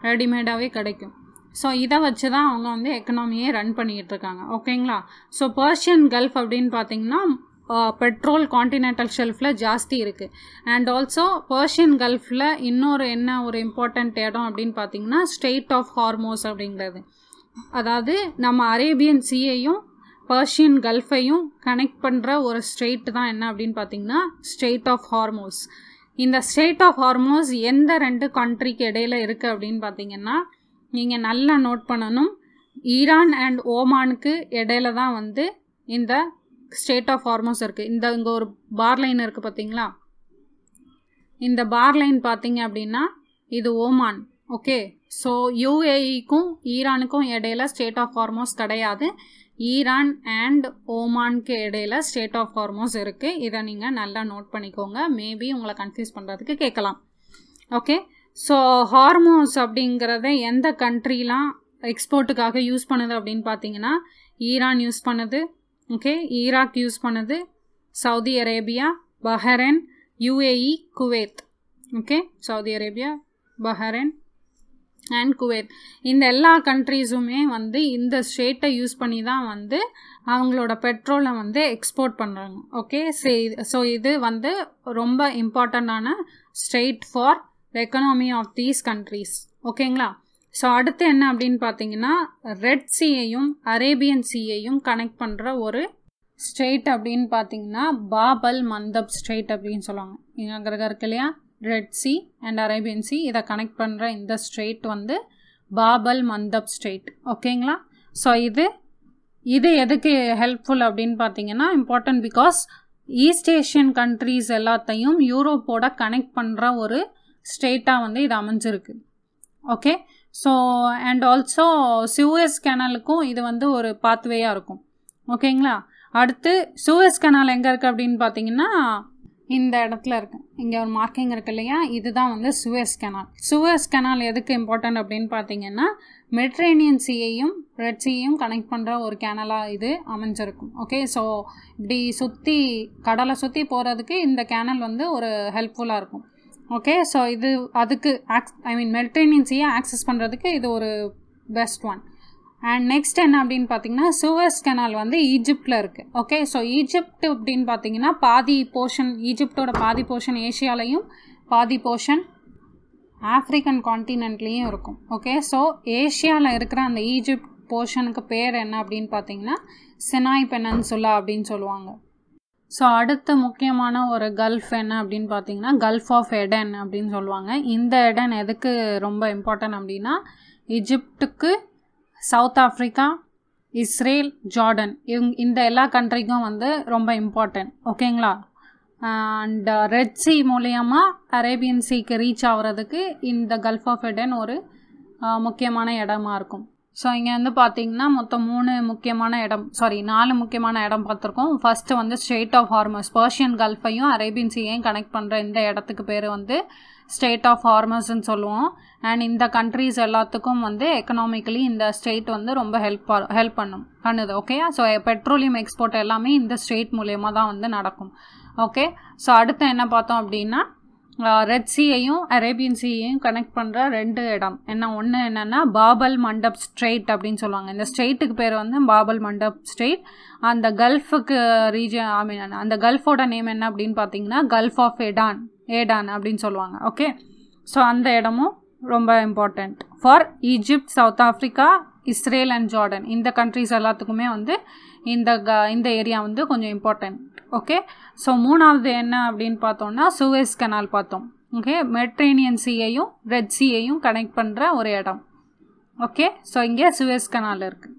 ரெடிமேடாகவே கிடைக்கும். ஸோ இதை வச்சு தான் அவங்க வந்து எக்கனாமியே ரன் பண்ணிக்கிட்டு இருக்காங்க ஓகேங்களா ஸோ பர்ஷியன் கல்ஃப் அப்படின்னு பார்த்தீங்கன்னா பெட்ரோல் காண்டினென்டல் ஷெல்ஃபில் ஜாஸ்தி இருக்குது அண்ட் ஆல்சோ பர்ஷியன் கல்ஃபில் இன்னொரு என்ன ஒரு இம்பார்ட்டண்ட் இடம் அப்படின்னு பார்த்தீங்கன்னா ஸ்டேட் ஆஃப் ஹார்மோஸ் அப்படிங்கிறது. அதாவது நம்ம அரேபியன் சீயையும் பர்ஷியன் கல்ஃபையும் கனெக்ட் பண்ணுற ஒரு ஸ்ட்ரெயிட் தான் என்ன அப்படின்னு பார்த்தீங்கன்னா ஸ்டேட் ஆஃப் ஹார்மோஸ் இந்த ஸ்டேட் ஆஃப் ஹார்மோஸ் எந்த ரெண்டு கண்ட்ரிக்கு இடையில இருக்குது அப்படின்னு பார்த்தீங்கன்னா நீங்கள் நல்லா நோட் பண்ணணும். ஈரான் அண்ட் ஓமானுக்கு இடையில தான் வந்து இந்த ஸ்டேட் ஆஃப் ஹார்மோஸ் இருக்குது இந்த இங்கே ஒரு பார் லைன் இருக்குது பார்த்தீங்களா இந்த பார் லைன் பார்த்தீங்க அப்படின்னா இது ஓமான். ஓகே ஸோ யூஏஇக்கும் ஈரானுக்கும் இடையில ஸ்டேட் ஆஃப் ஹார்மோஸ் கிடையாது. ஈரான் அண்ட் ஓமானுக்கு இடையில ஸ்டேட் ஆஃப் ஹார்மோஸ் இருக்குது இதை நீங்கள் நல்லா நோட் பண்ணிக்கோங்க. மேபி உங்களை கன்ஃபியூஸ் பண்ணுறதுக்கு கேட்கலாம். ஓகே ஸோ ஹார்மோஸ் அப்படிங்கிறத எந்த கண்ட்ரிலாம் எக்ஸ்போர்ட்டுக்காக யூஸ் பண்ணுது அப்படின்னு பார்த்தீங்கன்னா ஈரான் யூஸ் பண்ணுது. ஓகே ஈராக் யூஸ் பண்ணுது. Saudi Arabia Bahrain UAE Kuwait okay Saudi Arabia Bahrain and Kuwait. இந்த எல்லா கண்ட்ரீஸுமே வந்து இந்த ஸ்டேட்டை யூஸ் பண்ணி தான் வந்து அவங்களோட பெட்ரோலை வந்து எக்ஸ்போர்ட் பண்ணுறாங்க ஓகே ஸோ இது வந்து ரொம்ப இம்பார்ட்டண்ட்டான state for the economy of these countries ஓகேங்களா ஸோ அடுத்து என்ன அப்படின்னு பார்த்தீங்கன்னா ரெட் சீயையும் அரேபியன் சீயையும் கனெக்ட் பண்ணுற ஒரு ஸ்ட்ரெயிட் அப்படின்னு பார்த்தீங்கன்னா பாபல் மந்தப் ஸ்ட்ரெயிட் அப்படின்னு சொல்லுவாங்க. எங்கள் அங்கே இருக்கு இல்லையா? Red Sea and Arabian Sea இதை கனெக்ட் பண்ணுற இந்த ஸ்ட்ரெயிட் வந்து பாபல் மந்தப் ஸ்ட்ரெயிட் ஓகேங்களா ஸோ இது இது எதுக்கு ஹெல்ப்ஃபுல் அப்படின்னு பார்த்தீங்கன்னா important because East Asian countries எல்லாத்தையும் யூரோப்போட கனெக்ட் பண்ணுற ஒரு ஸ்டேட்டாக வந்து இது அமைஞ்சிருக்கு. Okay so and also Suez கெனலுக்கும் இது வந்து ஒரு பாத்வேயாக இருக்கும். ஓகேங்களா அடுத்து சூஎஸ் கெனால் எங்கே இருக்குது அப்படின்னு பார்த்தீங்கன்னா இந்த இடத்துல இருக்கு. இங்கே ஒரு மார்க்கிங் இருக்கு இல்லையா? இதுதான் வந்து சுவேஸ் கெனால் சுவேஸ் கெனால் எதுக்கு இம்பார்ட்டன்ட் அப்படின்னு பார்த்தீங்கன்னா மெட்ரேனியன் சீயையும் ரெட் சீயையும் கனெக்ட் பண்ணுற ஒரு கேனலாக இது அமைஞ்சிருக்கும். ஓகே ஸோ இப்படி சுற்றி கடலை சுற்றி போகிறதுக்கு இந்த கேனல் வந்து ஒரு ஹெல்ப்ஃபுல்லாக இருக்கும். ஓகே ஸோ இது அதுக்கு ஆக்ஸ் ஐ மீன் மெட்ரேனியன் சீயை ஆக்சஸ் பண்ணுறதுக்கு இது ஒரு பெஸ்ட் ஒன் அண்ட் நெக்ஸ்ட் என்ன அப்படின்னு பார்த்தீங்கன்னா சுவஸ் கெனால் வந்து ஈஜிப்டில் இருக்குது ஓகே ஸோ ஈஜிப்ட் அப்படின்னு பார்த்தீங்கன்னா பாதி போர்ஷன் ஈஜிப்டோட பாதி போர்ஷன் ஏஷியாலையும் பாதி போர்ஷன் ஆஃப்ரிக்கன் காண்டினென்ட்லேயும் இருக்கும். ஓகே ஸோ ஏஷியாவில் இருக்கிற அந்த ஈஜிப்ட் போர்ஷனுக்கு பேர் என்ன அப்படின்னு பார்த்தீங்கன்னா சினாய் பெனன்சுலா அப்படின்னு சொல்லுவாங்க. ஸோ அடுத்த முக்கியமான ஒரு கல்ஃப் என்ன அப்படின்னு பார்த்தீங்கன்னா கல்ஃப் ஆஃப் எடன் அப்படின்னு சொல்லுவாங்க. இந்த எடன் எதுக்கு ரொம்ப இம்பார்ட்டன்ட் அப்படின்னா ஈஜிப்டுக்கு சவுத் ஆஃப்ரிக்கா இஸ்ரேல் ஜார்டன் இவங் இந்த எல்லா கண்ட்ரிக்கும் வந்து ரொம்ப இம்பார்ட்டன்ட் ஓகேங்களா அண்ட் ரெட் சி மூலயமா அரேபியன் சீக்கு ரீச் ஆகிறதுக்கு இந்த கல்ஃப் ஆஃப் எடன் ஒரு uh, முக்கியமான இடமா இருக்கும். ஸோ இங்கே வந்து பார்த்தீங்கன்னா மொத்தம் மூணு முக்கியமான இடம் சாரி நாலு முக்கியமான இடம் பார்த்துருக்கோம் ஃபஸ்ட்டு வந்து ஸ்டேட் ஆஃப் ஹார்மஸ் பர்ஷியன் கல்ஃபையும் அரேபியன் சீயையும் கனெக்ட் பண்ணுற இந்த இடத்துக்கு பேர் வந்து ஸ்டேட் ஆஃப் ஃபார்மர்ஸ்ன்னு சொல்லுவோம். அண்ட் இந்த கண்ட்ரீஸ் எல்லாத்துக்கும் வந்து எக்கனாமிக்கலி இந்த ஸ்டேட் வந்து ரொம்ப ஹெல்ப் ஹெல்ப் பண்ணும். பண்ணுது ஓகே ஸோ பெட்ரோலியம் எக்ஸ்போர்ட் எல்லாமே இந்த ஸ்டேட் மூலயமா தான் வந்து நடக்கும். ஓகே ஸோ அடுத்து என்ன பார்த்தோம் அப்படின்னா ரெட் சீயையும் அரேபியன் சீயையும் கனெக்ட் பண்ணுற ரெண்டு இடம். என்ன ஒன்று என்னென்னா பாபல் மண்டப் ஸ்ட்ரெயிட் அப்படின்னு சொல்லுவாங்க. இந்த ஸ்ட்ரெயிட்டுக்கு பேர் வந்து பாபல் மண்டப் ஸ்ட்ரெயிட் அந்த கல்ஃபுக்கு ரீஜன் ஐ மீன் அந்த கல்ஃபோட நேம் என்ன அப்படின்னு பார்த்தீங்கன்னா கல்ஃப் ஆஃப் எடான் ஏடான் அப்படின்னு சொல்லுவாங்க ஓகே ஸோ அந்த இடமும் ரொம்ப important for Egypt South Africa Israel and Jordan இந்த கண்ட்ரிஸ் எல்லாத்துக்குமே வந்து இந்த க இந்த ஏரியா வந்து கொஞ்சம் இம்பார்ட்டண்ட் ஓகே ஸோ மூணாவது என்ன அப்படின்னு பார்த்தோம்னா சுவேஸ் கனால் பார்த்தோம் ஓகே மெட்ரேனியன் சீயையும் ரெட் சீயையும் கனெக்ட் பண்ணுற ஒரு இடம் ஓகே ஸோ இங்கே சுவேஸ் கனால் இருக்குது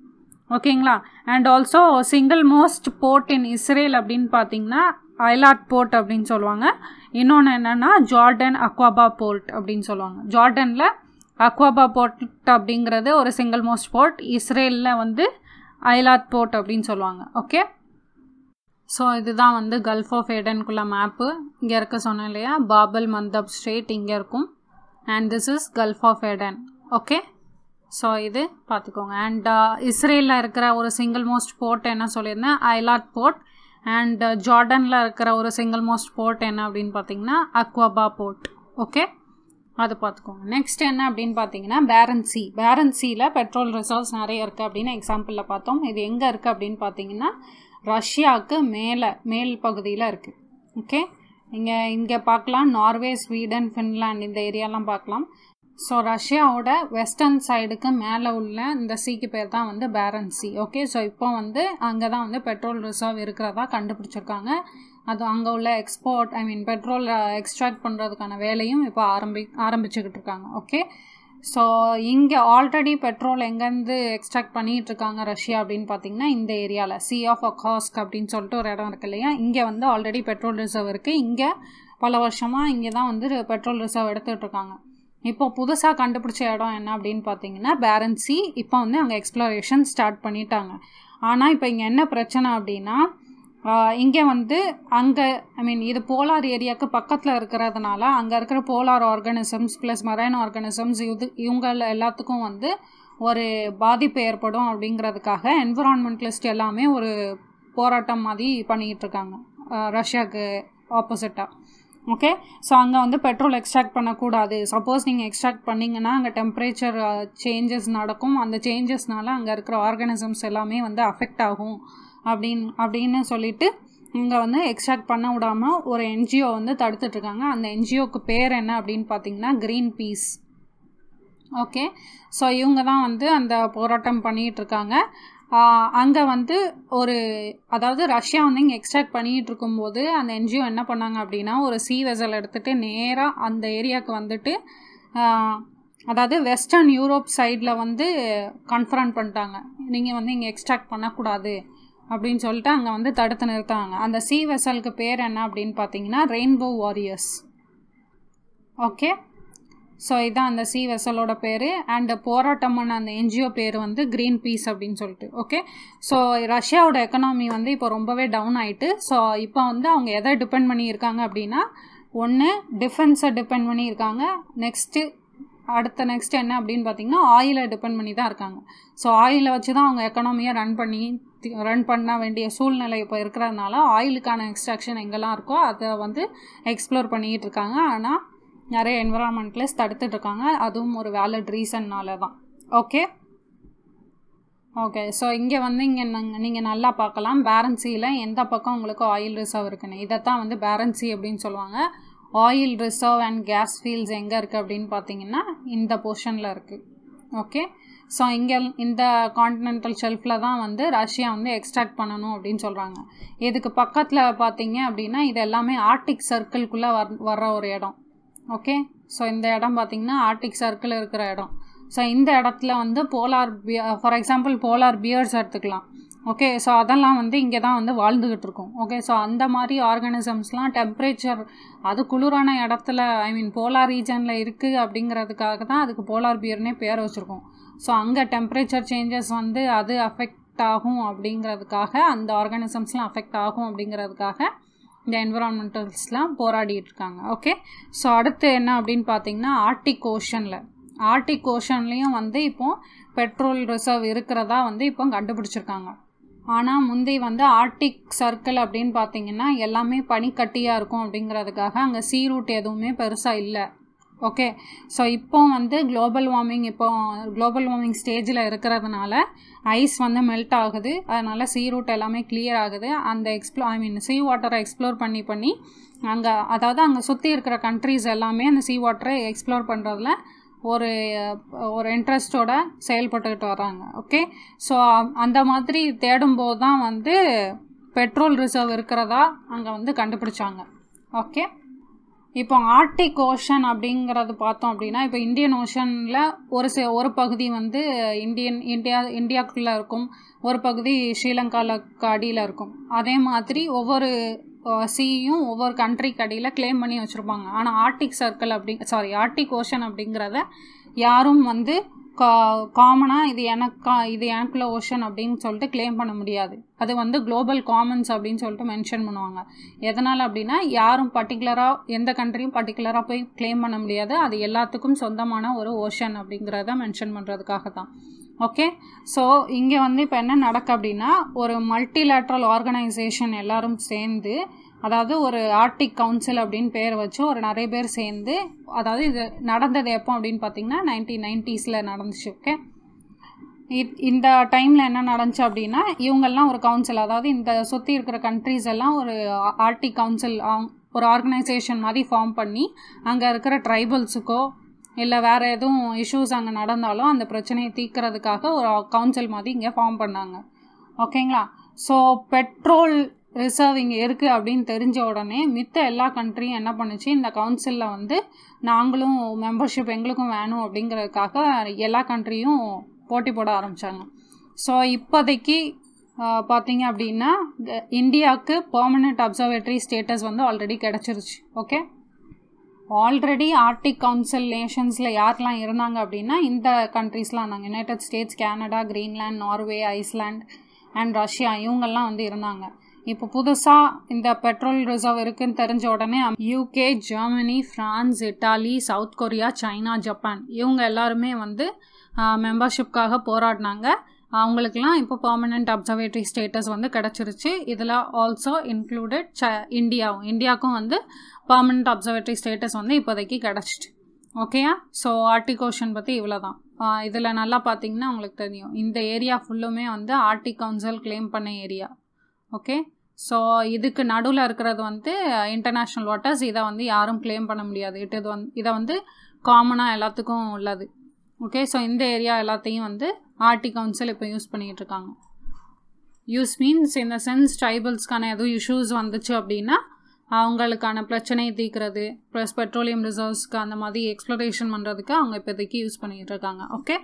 ஓகேங்களா? And also single most port in Israel அப்படின்னு பார்த்தீங்கன்னா ஐலாட் போர்ட் அப்படின்னு சொல்லுவாங்க. இன்னொன்று என்னென்னா ஜார்டன் அக்வாபா போர்ட் அப்படின்னு சொல்லுவாங்க. ஜார்டனில் அக்வாபா போர்ட் அப்படிங்கிறது ஒரு சிங்கிள் மோஸ்ட் போர்ட் இஸ்ரேலில் வந்து ஐலாத் போர்ட் அப்படின்னு சொல்லுவாங்க. ஓகே ஸோ இதுதான் வந்து கல்ஃப் ஆஃப் ஏடனுக்குள்ள மேப்பு இங்கே இருக்க சொன்னேன் இல்லையா? பாபல் மந்தப் ஸ்ட்ரேட் இங்கே இருக்கும். And this is gulf of Aden okay so இது பார்த்துக்கோங்க. அண்ட் uh, இஸ்ரேலில் இருக்கிற ஒரு சிங்கிள் மோஸ்ட் போர்ட் என்ன சொல்லியிருந்தேன்? ஐலாட் போர்ட் அண்ட் ஜார்டனில் uh, இருக்கிற ஒரு சிங்கிள் மோஸ்ட் போர்ட் என்ன அப்படின்னு பார்த்தீங்கன்னா அக்வாபா போர்ட் ஓகே அது பார்த்துக்கோங்க நெக்ஸ்ட் என்ன அப்படின்னு பார்த்தீங்கன்னா பேரன்சி பேரன்சியில் பெட்ரோல் ரிசர்வ்ஸ் நிறைய இருக்குது அப்படின்னு எக்ஸாம்பிளில் பார்த்தோம். இது எங்கே இருக்குது அப்படின்னு பார்த்தீங்கன்னா ரஷ்யாவுக்கு மேலே மேல் பகுதியில் இருக்குது ஓகே இங்கே இங்கே பார்க்கலாம். நார்வே ஸ்வீடன் ஃபின்லாண்ட் இந்த ஏரியாலாம் பார்க்கலாம். ஸோ ரஷ்யாவோட வெஸ்டர்ன் சைடுக்கு மேலே உள்ள இந்த சீக்கு பேர் தான் வந்து பேரன்சி ஓகே ஸோ இப்போ வந்து அங்கே தான் வந்து பெட்ரோல் ரிசர்வ் இருக்கிறதா கண்டுபிடிச்சிருக்காங்க. அது அங்கே உள்ள export I mean petrol extract பண்ணுறதுக்கான வேலையும் இப்போ ஆரம்பி ஆரம்பிச்சுக்கிட்டு இருக்காங்க. ஓகே ஸோ இங்கே ஆல்ரெடி பெட்ரோல் எங்கேருந்து எக்ஸ்ட்ராக்ட் பண்ணிகிட்டு இருக்காங்க ரஷ்யா அப்படின்னு பார்த்தீங்கன்னா இந்த ஏரியாவில் சி ஆஃப் அகாஸ்க் அப்படின்னு சொல்லிட்டு ஒரு இடம் இருக்கு இல்லையா? இங்கே வந்து ஆல்ரெடி பெட்ரோல் ரிசர்வ் இருக்குது இங்கே பல வருஷமாக இங்கே தான் வந்து பெட்ரோல் ரிசர்வ் எடுத்துகிட்டு இருக்காங்க. இப்போ புதுசாக கண்டுபிடிச்ச இடம் என்ன அப்படின்னு பார்த்தீங்கன்னா பேரன்சி இப்போ வந்து அங்கே எக்ஸ்ப்ளரேஷன் ஸ்டார்ட் பண்ணிட்டாங்க. ஆனால் இப்போ இங்கே என்ன பிரச்சனை அப்படின்னா இங்கே வந்து அங்கே ஐ மீன் இது போலார் ஏரியாவுக்கு பக்கத்தில் இருக்கிறதுனால அங்கே இருக்கிற polar organisms plus marine organisms இது இவங்க எல்லாத்துக்கும் வந்து ஒரு பாதிப்பு ஏற்படும் அப்படிங்கிறதுக்காக என்விரான்மெண்டலிஸ்ட் எல்லாமே ஒரு போராட்டம் மாதிரி பண்ணிக்கிட்டு இருக்காங்க. ரஷ்யாவுக்கு ஆப்போசிட்டாக ஓகே ஸோ அங்கே வந்து பெட்ரோல் எக்ஸ்ட்ராக்ட் பண்ணக்கூடாது. சப்போஸ் நீங்கள் எக்ஸ்ட்ராக்ட் பண்ணிங்கன்னா அங்கே டெம்பரேச்சர் சேஞ்சஸ் நடக்கும். அந்த சேஞ்சஸ்னால அங்கே இருக்கிற ஆர்கானிசம்ஸ் எல்லாமே வந்து அஃபெக்ட் ஆகும். அப்படின் அப்படின்னு சொல்லிட்டு இங்கே வந்து எக்ஸ்ட்ராக்ட் பண்ண விடாமல் ஒரு என்ஜிஓ வந்து தடுத்துட்ருக்காங்க. அந்த என்ஜிஓக்கு பேர் என்ன அப்படின்னு பார்த்தீங்கன்னா க்ரீன் பீஸ் ஓகே ஸோ இவங்க தான் வந்து அந்த போராட்டம் பண்ணிகிட்ருக்காங்க அங்கே வந்து ஒரு அதாவது ரஷ்யா வந்து இங்கே எக்ஸ்ட்ராக்ட் பண்ணிகிட்டு இருக்கும்போது அந்த என்ஜிஓ என்ன பண்ணாங்க அப்படின்னா ஒரு சி வெசல் எடுத்துகிட்டு நேராக அந்த ஏரியாவுக்கு வந்துட்டு அதாவது வெஸ்டர்ன் யூரோப் சைடில் வந்து கன்ஃபரண்ட் பண்ணிட்டாங்க. நீங்கள் வந்து இங்கே எக்ஸ்ட்ராக்ட் பண்ணக்கூடாது அப்படின்னு சொல்லிட்டு அங்கே வந்து தடுத்து நிறுத்தாங்க அந்த சி வெசலுக்கு பேர் என்ன அப்படின்னு பார்த்தீங்கன்னா ரெயின்போ வாரியர்ஸ் ஓகே ஸோ இதுதான் அந்த சி வெசலோட பேர். அண்ட் போராட்டம் அந்த என்ஜிஓ பேர் வந்து க்ரீன் பீஸ் அப்படின்னு சொல்லிட்டு. ஓகே ஸோ ரஷ்யாவோட எக்கனாமி வந்து இப்போ ரொம்பவே டவுன் ஆகிட்டு ஸோ இப்போ வந்து அவங்க எதை டிபெண்ட் பண்ணியிருக்காங்க அப்படின்னா ஒன்று டிஃபென்ஸை டிபெண்ட் பண்ணியிருக்காங்க. நெக்ஸ்ட்டு அடுத்த நெக்ஸ்ட் என்ன அப்படின்னு பார்த்தீங்கன்னா ஆயிலை டிபெண்ட் பண்ணி தான் இருக்காங்க. ஸோ ஆயிலை வச்சு தான் அவங்க எக்கனாமியை ரன் பண்ணி ரன் பண்ண வேண்டிய சூழ்நிலை இப்போ இருக்கிறதுனால ஆயிலுக்கான எக்ஸ்ட்ராக்ஷன் எங்கெல்லாம் இருக்கோ அதை வந்து எக்ஸ்ப்ளோர் பண்ணிக்கிட்டு இருக்காங்க. ஆனால் நிறைய என்விரான்மெண்ட்லேஸ் தடுத்துட்டு இருக்காங்க அதுவும் ஒரு வேலிட் ரீசன்னால தான் ஓகே ஓகே ஸோ இங்கே வந்து இங்கே நாங்கள் நீங்கள் நல்லா பார்க்கலாம். பேரன்சியில் எந்த பக்கம் உங்களுக்கு ஆயில் ரிசர்வ் இருக்குன்னு. இதைத்தான் வந்து பேரன்சி அப்படின்னு சொல்லுவாங்க. Oil reserve and gas fields எங்கே இருக்குது அப்படின்னு பார்த்தீங்கன்னா இந்த போர்ஷனில் இருக்குது ஓகே ஸோ இங்கே இந்த காண்டினென்டல் ஷெல்ஃபில் தான் வந்து ரஷ்யா வந்து எக்ஸ்ட்ராக்ட் பண்ணணும் அப்படின்னு சொல்கிறாங்க இதுக்கு பக்கத்தில் பார்த்தீங்க அப்படின்னா இது எல்லாமே ஆர்டிக் சர்க்கிள்குள்ளே வர் வர்ற ஒரு இடம். ஓகே ஸோ இந்த இடம் பார்த்திங்கன்னா ஆர்டிக் சர்க்கிள் இருக்கிற இடம். ஸோ இந்த இடத்துல வந்து polar for example polar bears எடுத்துக்கலாம். ஓகே ஸோ அதெல்லாம் வந்து இங்கே தான் வந்து வாழ்ந்துக்கிட்டு இருக்கும். ஓகே ஸோ அந்த மாதிரி ஆர்கானிசம்ஸ்லாம் டெம்ப்ரேச்சர் அது குளிரான இடத்துல ஐ மீன் போலார் ரீஜனில் இருக்குது அப்படிங்கிறதுக்காக தான் அதுக்கு போலார் பியர்னே பேர் வச்சுருக்கோம். ஸோ அங்கே டெம்ப்ரேச்சர் சேஞ்சஸ் வந்து அது அஃபெக்ட் ஆகும் அப்படிங்கிறதுக்காக அந்த ஆர்கானிசம்ஸ்லாம் அஃபெக்ட் ஆகும் அப்படிங்கிறதுக்காக இந்த என்விரான்மெண்டல்ஸ்லாம் போராடிட்டு இருக்காங்க ஓகே ஸோ அடுத்து என்ன அப்படின்னு பார்த்தீங்கன்னா ஆர்டிக் ஓஷனில் ஆர்டிக் ஓஷன்லேயும் வந்து இப்போது பெட்ரோல் ரிசர்வ் இருக்கிறதா வந்து இப்போ கண்டுபிடிச்சிருக்காங்க. ஆனால் முந்தி வந்து ஆர்டிக் சர்க்கிள் அப்படின்னு பார்த்தீங்கன்னா எல்லாமே பனிக்கட்டியாக இருக்கும் அப்படிங்கிறதுக்காக அங்கே சீ ரூட் எதுவுமே பெருசாக இல்லை. ஓகே ஸோ இப்போ வந்து குளோபல் வார்மிங் இப்போ குளோபல் வார்மிங் ஸ்டேஜில் இருக்கிறதுனால ஐஸ் வந்து மெல்ட் ஆகுது. அதனால் சீ ரூட் எல்லாமே கிளியர் ஆகுது. அந்த எக்ஸ்ப்ளோ ஐ மீன் சீ வாட்டரை எக்ஸ்ப்ளோர் பண்ணி பண்ணி அங்கே அதாவது அங்கே சுற்றி இருக்கிற கண்ட்ரீஸ் எல்லாமே அந்த சீ வாட்டரை எக்ஸ்ப்ளோர் பண்ணுறதுல ஒரு ஒரு இன்ட்ரெஸ்டோட செயல்பட்டுக்கிட்டு வராங்க ஓகே ஸோ அந்த மாதிரி தேடும்போது தான் வந்து பெட்ரோல் ரிசர்வ் இருக்கிறதா அங்கே வந்து கண்டுபிடிச்சாங்க. ஓகே இப்போ ஆர்டிக் ஓஷன் அப்படிங்கிறது பார்த்தோம் அப்படின்னா இப்போ இந்தியன் ஓஷனில் ஒரு சில ஒரு பகுதி வந்து இந்தியன் இந்தியா இந்தியாவுக்குள்ளே இருக்கும். ஒரு பகுதி ஸ்ரீலங்காவுக்கு அடியில் இருக்கும். அதே மாதிரி ஒவ்வொரு சீயும் ஒவ்வொரு கண்ட்ரிக்கு அடியில் கிளைம் பண்ணி வச்சுருப்பாங்க. ஆனால் ஆர்டிக் சர்க்கிள் அப்படி சாரி ஆர்டிக் ஓஷன் அப்படிங்கிறத யாரும் வந்து கா காமனாக இது எனக்கா இது எனக்குள்ள ஓஷன் அப்படின்னு சொல்லிட்டு கிளைம் பண்ண முடியாது. அது வந்து குளோபல் காமன்ஸ் அப்படின்னு சொல்லிட்டு மென்ஷன் பண்ணுவாங்க. எதனால் அப்படின்னா யாரும் பர்டிகுலராக எந்த கண்ட்ரியும் பர்டிகுலராக போய் கிளைம் பண்ண முடியாது. அது எல்லாத்துக்கும் சொந்தமான ஒரு ஓஷன் அப்படிங்கிறத மென்ஷன் பண்ணுறதுக்காக தான் ஓகே ஸோ இங்கே வந்து இப்போ என்ன நடக்கு அப்படின்னா ஒரு மல்டிலேட்ரல் ஆர்கனைசேஷன் எல்லாரும் சேர்ந்து அதாவது ஒரு ஆர்டிக் கவுன்சில் அப்படின்னு பேர் வச்சு ஒரு நிறைய பேர் சேர்ந்து அதாவது இது நடந்தது எப்போ அப்படின்னு பார்த்தீங்கன்னா நைன்டீன் நைன்ட்டீஸில் நடந்துச்சு ஓகே இந்த டைமில் என்ன நடந்துச்சு அப்படின்னா இவங்கெல்லாம் ஒரு கவுன்சில் அதாவது இந்த சுற்றி இருக்கிற கண்ட்ரீஸ் எல்லாம் ஒரு ஆர்டிக் கவுன்சில் ஒரு ஆர்கனைசேஷன் மாதிரி ஃபார்ம் பண்ணி அங்கே இருக்கிற ட்ரைபல்ஸுக்கோ இல்லை வேறு எதுவும் இஷ்யூஸ் அங்கே நடந்தாலும் அந்த பிரச்சனையை தீர்க்கறதுக்காக ஒரு கவுன்சில் மாதிரி இங்கே ஃபார்ம் பண்ணாங்க ஓகேங்களா ஸோ பெட்ரோல் ரிசர்வ் இங்கே இருக்குது அப்படின்னு தெரிஞ்ச உடனே மித்த எல்லா கண்ட்ரியும் என்ன பண்ணுச்சு? இந்த கவுன்சிலில் வந்து நாங்களும் மெம்பர்ஷிப் எங்களுக்கும் வேணும் அப்படிங்கிறதுக்காக எல்லா கண்ட்ரியும் போட்டி போட ஆரம்பித்தாங்க ஸோ இப்போதைக்கு பார்த்தீங்க அப்படின்னா இந்தியாவுக்கு பர்மனெண்ட் அப்சர்வேட்டரி ஸ்டேட்டஸ் வந்து ஆல்ரெடி கிடச்சிருச்சு. ஓகே ஆல்ரெடி ஆர்டிக் கவுன்சில் நேஷன்ஸில் யாரெல்லாம் இருந்தாங்க அப்படின்னா இந்த கண்ட்ரீஸ்லாம் இருந்தாங்க. United States Canada Greenland Norway Iceland and Russia இவங்கெல்லாம் வந்து இருந்தாங்க. இப்போ புதுசாக இந்த பெட்ரோல் ரிசர்வ் இருக்குன்னு தெரிஞ்ச உடனே UK Germany France Italy South Korea China Japan இவங்க எல்லாருமே வந்து மெம்பர்ஷிப்காக போராடினாங்க. அவங்களுக்கெல்லாம் இப்போ பர்மனெண்ட் அப்சர்வேட்டரி ஸ்டேட்டஸ் வந்து கிடச்சிருச்சு. இதில் ஆல்சோ இன்க்ளூடட் ச இந்தியாவும். இந்தியாவுக்கும் வந்து பர்மனெண்ட் அப்சர்வேட்டரி ஸ்டேட்டஸ் வந்து இப்போதைக்கு கிடச்சிட்டு ஓகேயா ஸோ ஆர்டிக் ஓஷன் பற்றி இவ்வளோ தான் இதில் நல்லா பார்த்தீங்கன்னா உங்களுக்கு தெரியும். இந்த ஏரியா ஃபுல்லுமே வந்து ஆர்டிக் கவுன்சில் கிளைம் பண்ண ஏரியா ஓகே ஸோ இதுக்கு நடுவில் இருக்கிறது வந்து uh, இன்டர்நேஷ்னல் வாட்டர்ஸ் இதை வந்து யாரும் கிளைம் பண்ண முடியாது. இட் இது வந்து இதை வந்து காமனாக எல்லாத்துக்கும் உள்ளது. ஓகே ஸோ இந்த ஏரியா எல்லாத்தையும் வந்து ஆர்டி கவுன்சில் இப்போ யூஸ் பண்ணிகிட்டு இருக்காங்க. யூஸ் மீன்ஸ் இந்த சென்ஸ் ட்ரைபல்ஸ்க்கான எதுவும் இஷ்யூஸ் வந்துச்சு அப்படின்னா அவங்களுக்கான பிரச்சனையை தீர்க்கறது ப்ளஸ் பெட்ரோலியம் ரிசர்வ்ஸ்க்கு அந்த மாதிரி எக்ஸ்ப்ளோரேஷன் பண்ணுறதுக்கு அவங்க இப்போதைக்கு யூஸ் பண்ணிகிட்டு இருக்காங்க. ஓகே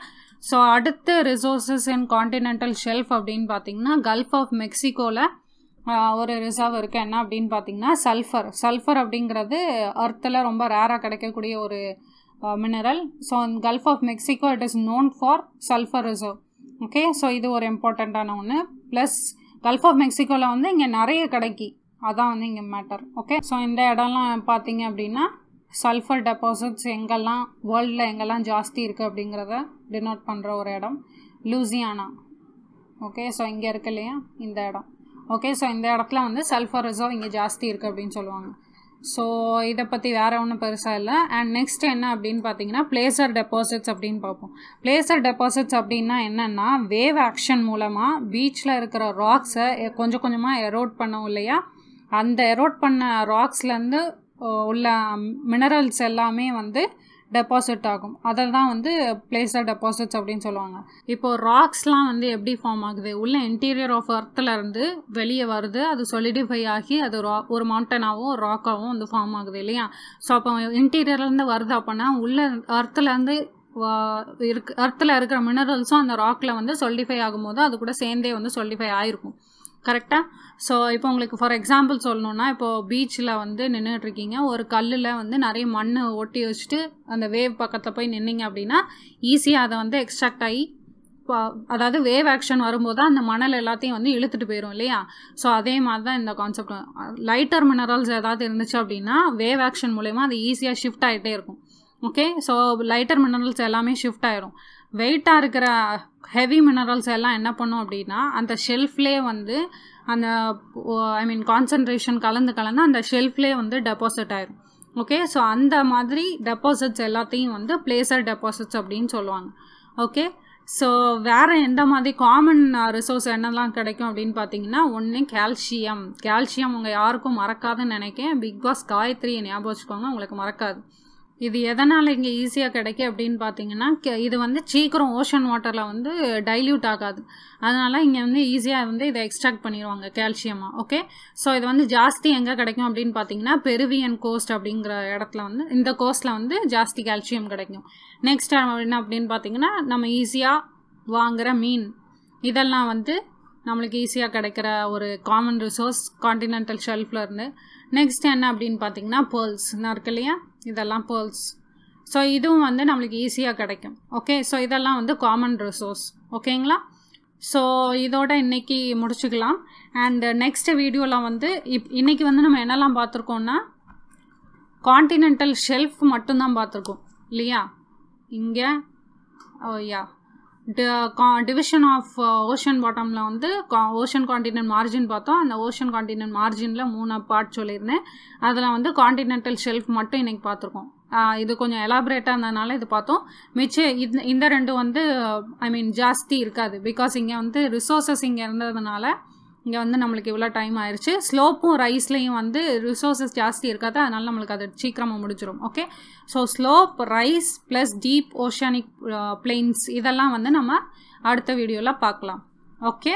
ஸோ அடுத்த ரிசோர்ஸஸ் இன் காண்டினென்டல் ஷெல்ஃப் அப்படின்னு பார்த்தீங்கன்னா கல்ஃப் ஆஃப் மெக்சிகோவில் ஒரு ரிசர்வ் இருக்குது என்ன அப்படின்னு பார்த்தீங்கன்னா சல்ஃபர் சல்ஃபர் அப்படிங்கிறது அர்த்தில் ரொம்ப ரேராக கிடைக்கக்கூடிய ஒரு mineral so gulf of Mexico it is known for sulphur reserve okay so இது ஒரு இம்பார்ட்டண்ட்டான ஒன்று ப்ளஸ் கல்ஃப் ஆஃப் மெக்சிகோவில் வந்து இங்கே நிறைய கிடைக்கி. அதான் வந்து இங்கே மேட்டர் ஓகே ஸோ இந்த இடம்லாம் பார்த்தீங்க அப்படின்னா சல்ஃபர் டெபாசிட்ஸ் எங்கெல்லாம் வேர்ல்டில் எங்கெல்லாம் ஜாஸ்தி இருக்குது அப்படிங்கிறத டினோட் பண்ணுற ஒரு இடம். லூசியானா ஓகே ஸோ இங்கே இருக்கு இல்லையா? இந்த இடம். ஓகே ஸோ இந்த இடத்துல வந்து சல்ஃபர் ரிசர்வ் இங்கே ஜாஸ்தி இருக்குது அப்படின்னு சொல்லுவாங்க. ஸோ இதை பற்றி வேறு ஒன்றும் பெருசாக இல்லை. அண்ட் நெக்ஸ்ட் என்ன அப்படின்னு பார்த்தீங்கன்னா பிளேசர் டெபாசிட்ஸ் அப்படின்னு பார்ப்போம். பிளேசர் டெபாசிட்ஸ் அப்படின்னா என்னென்னா வேவ் ஆக்ஷன் மூலமாக பீச்சில் இருக்கிற ராக்ஸை கொஞ்சம் கொஞ்சமாக எரோட் பண்ணோம் இல்லையா? அந்த எரோட் பண்ண ராக்ஸ்லேருந்து உள்ள மினரல்ஸ் எல்லாமே வந்து டெபாசிட் ஆகும். அதை தான் வந்து பிளேசர் டெபாசிட்ஸ் அப்படின்னு சொல்லுவாங்க. இப்போ ராக்ஸ்லாம் வந்து எப்படி ஃபார்ம் ஆகுது? உள்ள இன்டீரியர் ஆஃப் இருந்து வெளியே வருது அது சொலிடிஃபை ஆகி அது ரா ஒரு மவுண்டனாகவும் ராக்காகவும் வந்து ஃபார்ம் ஆகுது இல்லையா? ஸோ அப்போ இன்டீரியர்லேருந்து வருது அப்படின்னா உள்ள அர்த்துலேருந்து இருக்கு அர்த்தில் இருக்கிற மினரல்ஸும் அந்த ராக்கில் வந்து சொல்டிஃபை ஆகும்போது அது கூட சேர்ந்தே வந்து சொல்டிஃபை ஆகிருக்கும் கரெக்டாக ஸோ இப்போ உங்களுக்கு ஃபார் எக்ஸாம்பிள் சொல்லணுன்னா இப்போது பீச்சில் வந்து நின்றுட்டுருக்கீங்க ஒரு கல்லில் வந்து நிறைய மண் ஒட்டி வச்சுட்டு அந்த வேவ் பக்கத்தில் போய் நின்னீங்க அப்படின்னா ஈஸியாக அதை வந்து எக்ஸ்ட்ராக்ட் ஆகி அதாவது வேவ் ஆக்ஷன் வரும்போது அந்த மணல் எல்லாத்தையும் வந்து இழுத்துட்டு போயிடும் இல்லையா? ஸோ அதே மாதிரி தான் இந்த கான்செப்ட் லைட்டர் மினரல்ஸ் ஏதாவது இருந்துச்சு அப்படின்னா வேவ் ஆக்ஷன் மூலயமா அது ஈஸியாக ஷிஃப்ட் ஆகிட்டே இருக்கும். ஓகே ஸோ லைட்டர் மினரல்ஸ் எல்லாமே ஷிஃப்ட் ஆயிரும். வெயிட்டாக இருக்கிற ஹெவி மினரல்ஸ் எல்லாம் என்ன பண்ணும் அப்படின்னா அந்த ஷெல்ஃப்லேயே வந்து அந்த ஐ மீன் கான்சன்ட்ரேஷன் கலந்து கலந்து அந்த ஷெல்ஃப்லேயே வந்து டெபாசிட் ஆயிரும். ஓகே ஸோ அந்த மாதிரி டெபாசிட்ஸ் எல்லாத்தையும் வந்து பிளேசர் டெபாசிட்ஸ் அப்படின்னு சொல்லுவாங்க. ஓகே ஸோ வேறு எந்த மாதிரி காமன் ரிசோர்ஸ் என்னெல்லாம் கிடைக்கும் அப்படின்னு பார்த்தீங்கன்னா ஒன்று கால்சியம் கால்சியம் உங்கள் யாருக்கும் மறக்காதுன்னு நினைக்கேன் பிக் பாஸ் காயத்ரியை ஞாபகம் வச்சுக்கோங்க உங்களுக்கு மறக்காது. இது எதனால் இங்கே ஈஸியாக கிடைக்கும் அப்படின்னு பார்த்தீங்கன்னா இது வந்து சீக்கிரம் ஓஷன் வாட்டரில் வந்து டைல்யூட் ஆகாது. அதனால் இங்கே வந்து ஈஸியாக வந்து இதை எக்ஸ்ட்ராக்ட் பண்ணிடுவாங்க கால்சியமாக ஓகே ஸோ இது வந்து ஜாஸ்தி எங்கே கிடைக்கும் அப்படின்னு பார்த்தீங்கன்னா பெருவியன் கோஸ்ட் அப்படிங்கிற இடத்துல வந்து இந்த கோஸ்ட்டில் வந்து ஜாஸ்தி கால்சியம் கிடைக்கும். நெக்ஸ்ட் என்ன அப்படின்னு பார்த்தீங்கன்னா நம்ம ஈஸியாக வாங்குகிற மீன். இதெல்லாம் வந்து நம்மளுக்கு ஈஸியாக கிடைக்கிற ஒரு காமன் ரிசோர்ஸ் காண்டினென்டல் ஷெல்ஃபில் இருந்து. நெக்ஸ்ட் என்ன அப்படின்னு பார்த்தீங்கன்னா பேர்ல்ஸ் நான் இருக்கு இல்லையா? இதெல்லாம் பேர்ல்ஸ் ஸோ இதுவும் வந்து நம்மளுக்கு ஈஸியாக கிடைக்கும். ஓகே ஸோ இதெல்லாம் வந்து காமன் ரிசோர்ஸ் ஓகேங்களா ஸோ இதோட இன்றைக்கி முடிச்சுக்கலாம். அண்ட் நெக்ஸ்ட் வீடியோவில் வந்து இப் இன்றைக்கி வந்து நம்ம என்னெல்லாம் பார்த்துருக்கோம்னா காண்டினென்டல் ஷெல்ஃப் மட்டும்தான் பார்த்துருக்கோம். இல்லையா? இங்கே yeah oh, division of ocean பாட்டமில் வந்து ஓஷன் காண்டினென்ட் மார்ஜின் பார்த்தோம். அந்த ஓஷன் காண்டினென்ட் மார்ஜினில் மூணு பார்ட் சொல்லியிருந்தேன். அதில் வந்து காண்டினென்டல் ஷெல்ஃப் மட்டும் இன்றைக்கி பார்த்துருக்கோம். இது கொஞ்சம் எலாபரேட்டாக இருந்ததுனால இது பார்த்தோம். மிச்சம் இந்த இந்த ரெண்டு வந்து ஐ மீன் ஜாஸ்தி இருக்காது. பிகாஸ் இங்கே வந்து ரிசோர்ஸஸ் இங்கே இருந்ததுனால இங்கே வந்து நம்மளுக்கு இவ்வளோ டைம் ஆயிடுச்சு ஸ்லோப்பும் ரைஸ்லேயும் வந்து ரிசோர்ஸஸ் ஜாஸ்தி இருக்காது. அதனால நம்மளுக்கு அது சீக்கிரமாக முடிச்சிடும் okay so slope rise plus deep oceanic plains இதெல்லாம் வந்து நம்ம அடுத்த வீடியோவில் பார்க்கலாம். Okay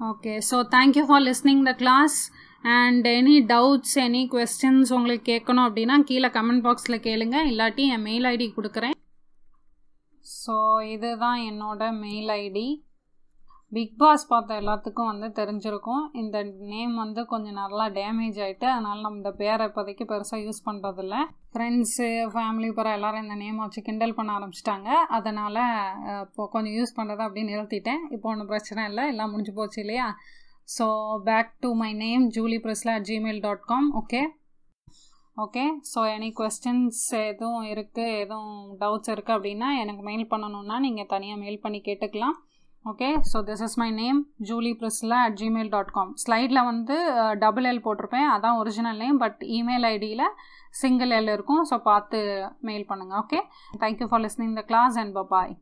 okay so thank you for listening the class and any doubts any questions உங்களுக்கு கேட்கணும் அப்படின்னா கீழே கமெண்ட் பாக்ஸில் கேளுங்க. இல்லாட்டி என் மெயில் ஐடி கொடுக்குறேன். ஸோ இதுதான் என்னோட மெயில் ஐடி பிக் பாஸ் பார்த்த எல்லாத்துக்கும் வந்து தெரிஞ்சிருக்கும். இந்த நேம் வந்து கொஞ்சம் நல்லா டேமேஜ் ஆகிட்டு அதனால் நம்ம இந்த பேரை இப்போதைக்கு பெருசாக யூஸ் பண்ணுறதில்ல ஃப்ரெண்ட்ஸு ஃபேமிலி பிற எல்லோரும் இந்த நேம் வச்சு கிண்டல் பண்ண ஆரம்பிச்சிட்டாங்க. அதனால் இப்போ கொஞ்சம் யூஸ் பண்ணுறதை அப்படியே நிறுத்திட்டேன். இப்போ ஒன்றும் பிரச்சனை இல்லை. எல்லாம் முடிஞ்சு போச்சு இல்லையா? So back to my name Julie Priscilla at Gmail dot com okay okay so any questions எதுவும் இருக்குது எதுவும் டவுட்ஸ் இருக்குது அப்படின்னா எனக்கு மெயில் பண்ணணுன்னா நீங்கள் தனியாக மெயில் பண்ணி கேட்டுக்கலாம். Okay so this is my name Julie Priscilla at Gmail dot com ஸ்லைடில் வந்து டபுள் எல் போட்டிருப்பேன். அதான் ஒரிஜினல் நேம் பட் இமெயில் ஐடியில் சிங்கிள் எல் இருக்கும். ஸோ பார்த்து மெயில் பண்ணுங்கள் okay thank you for listening the class and bye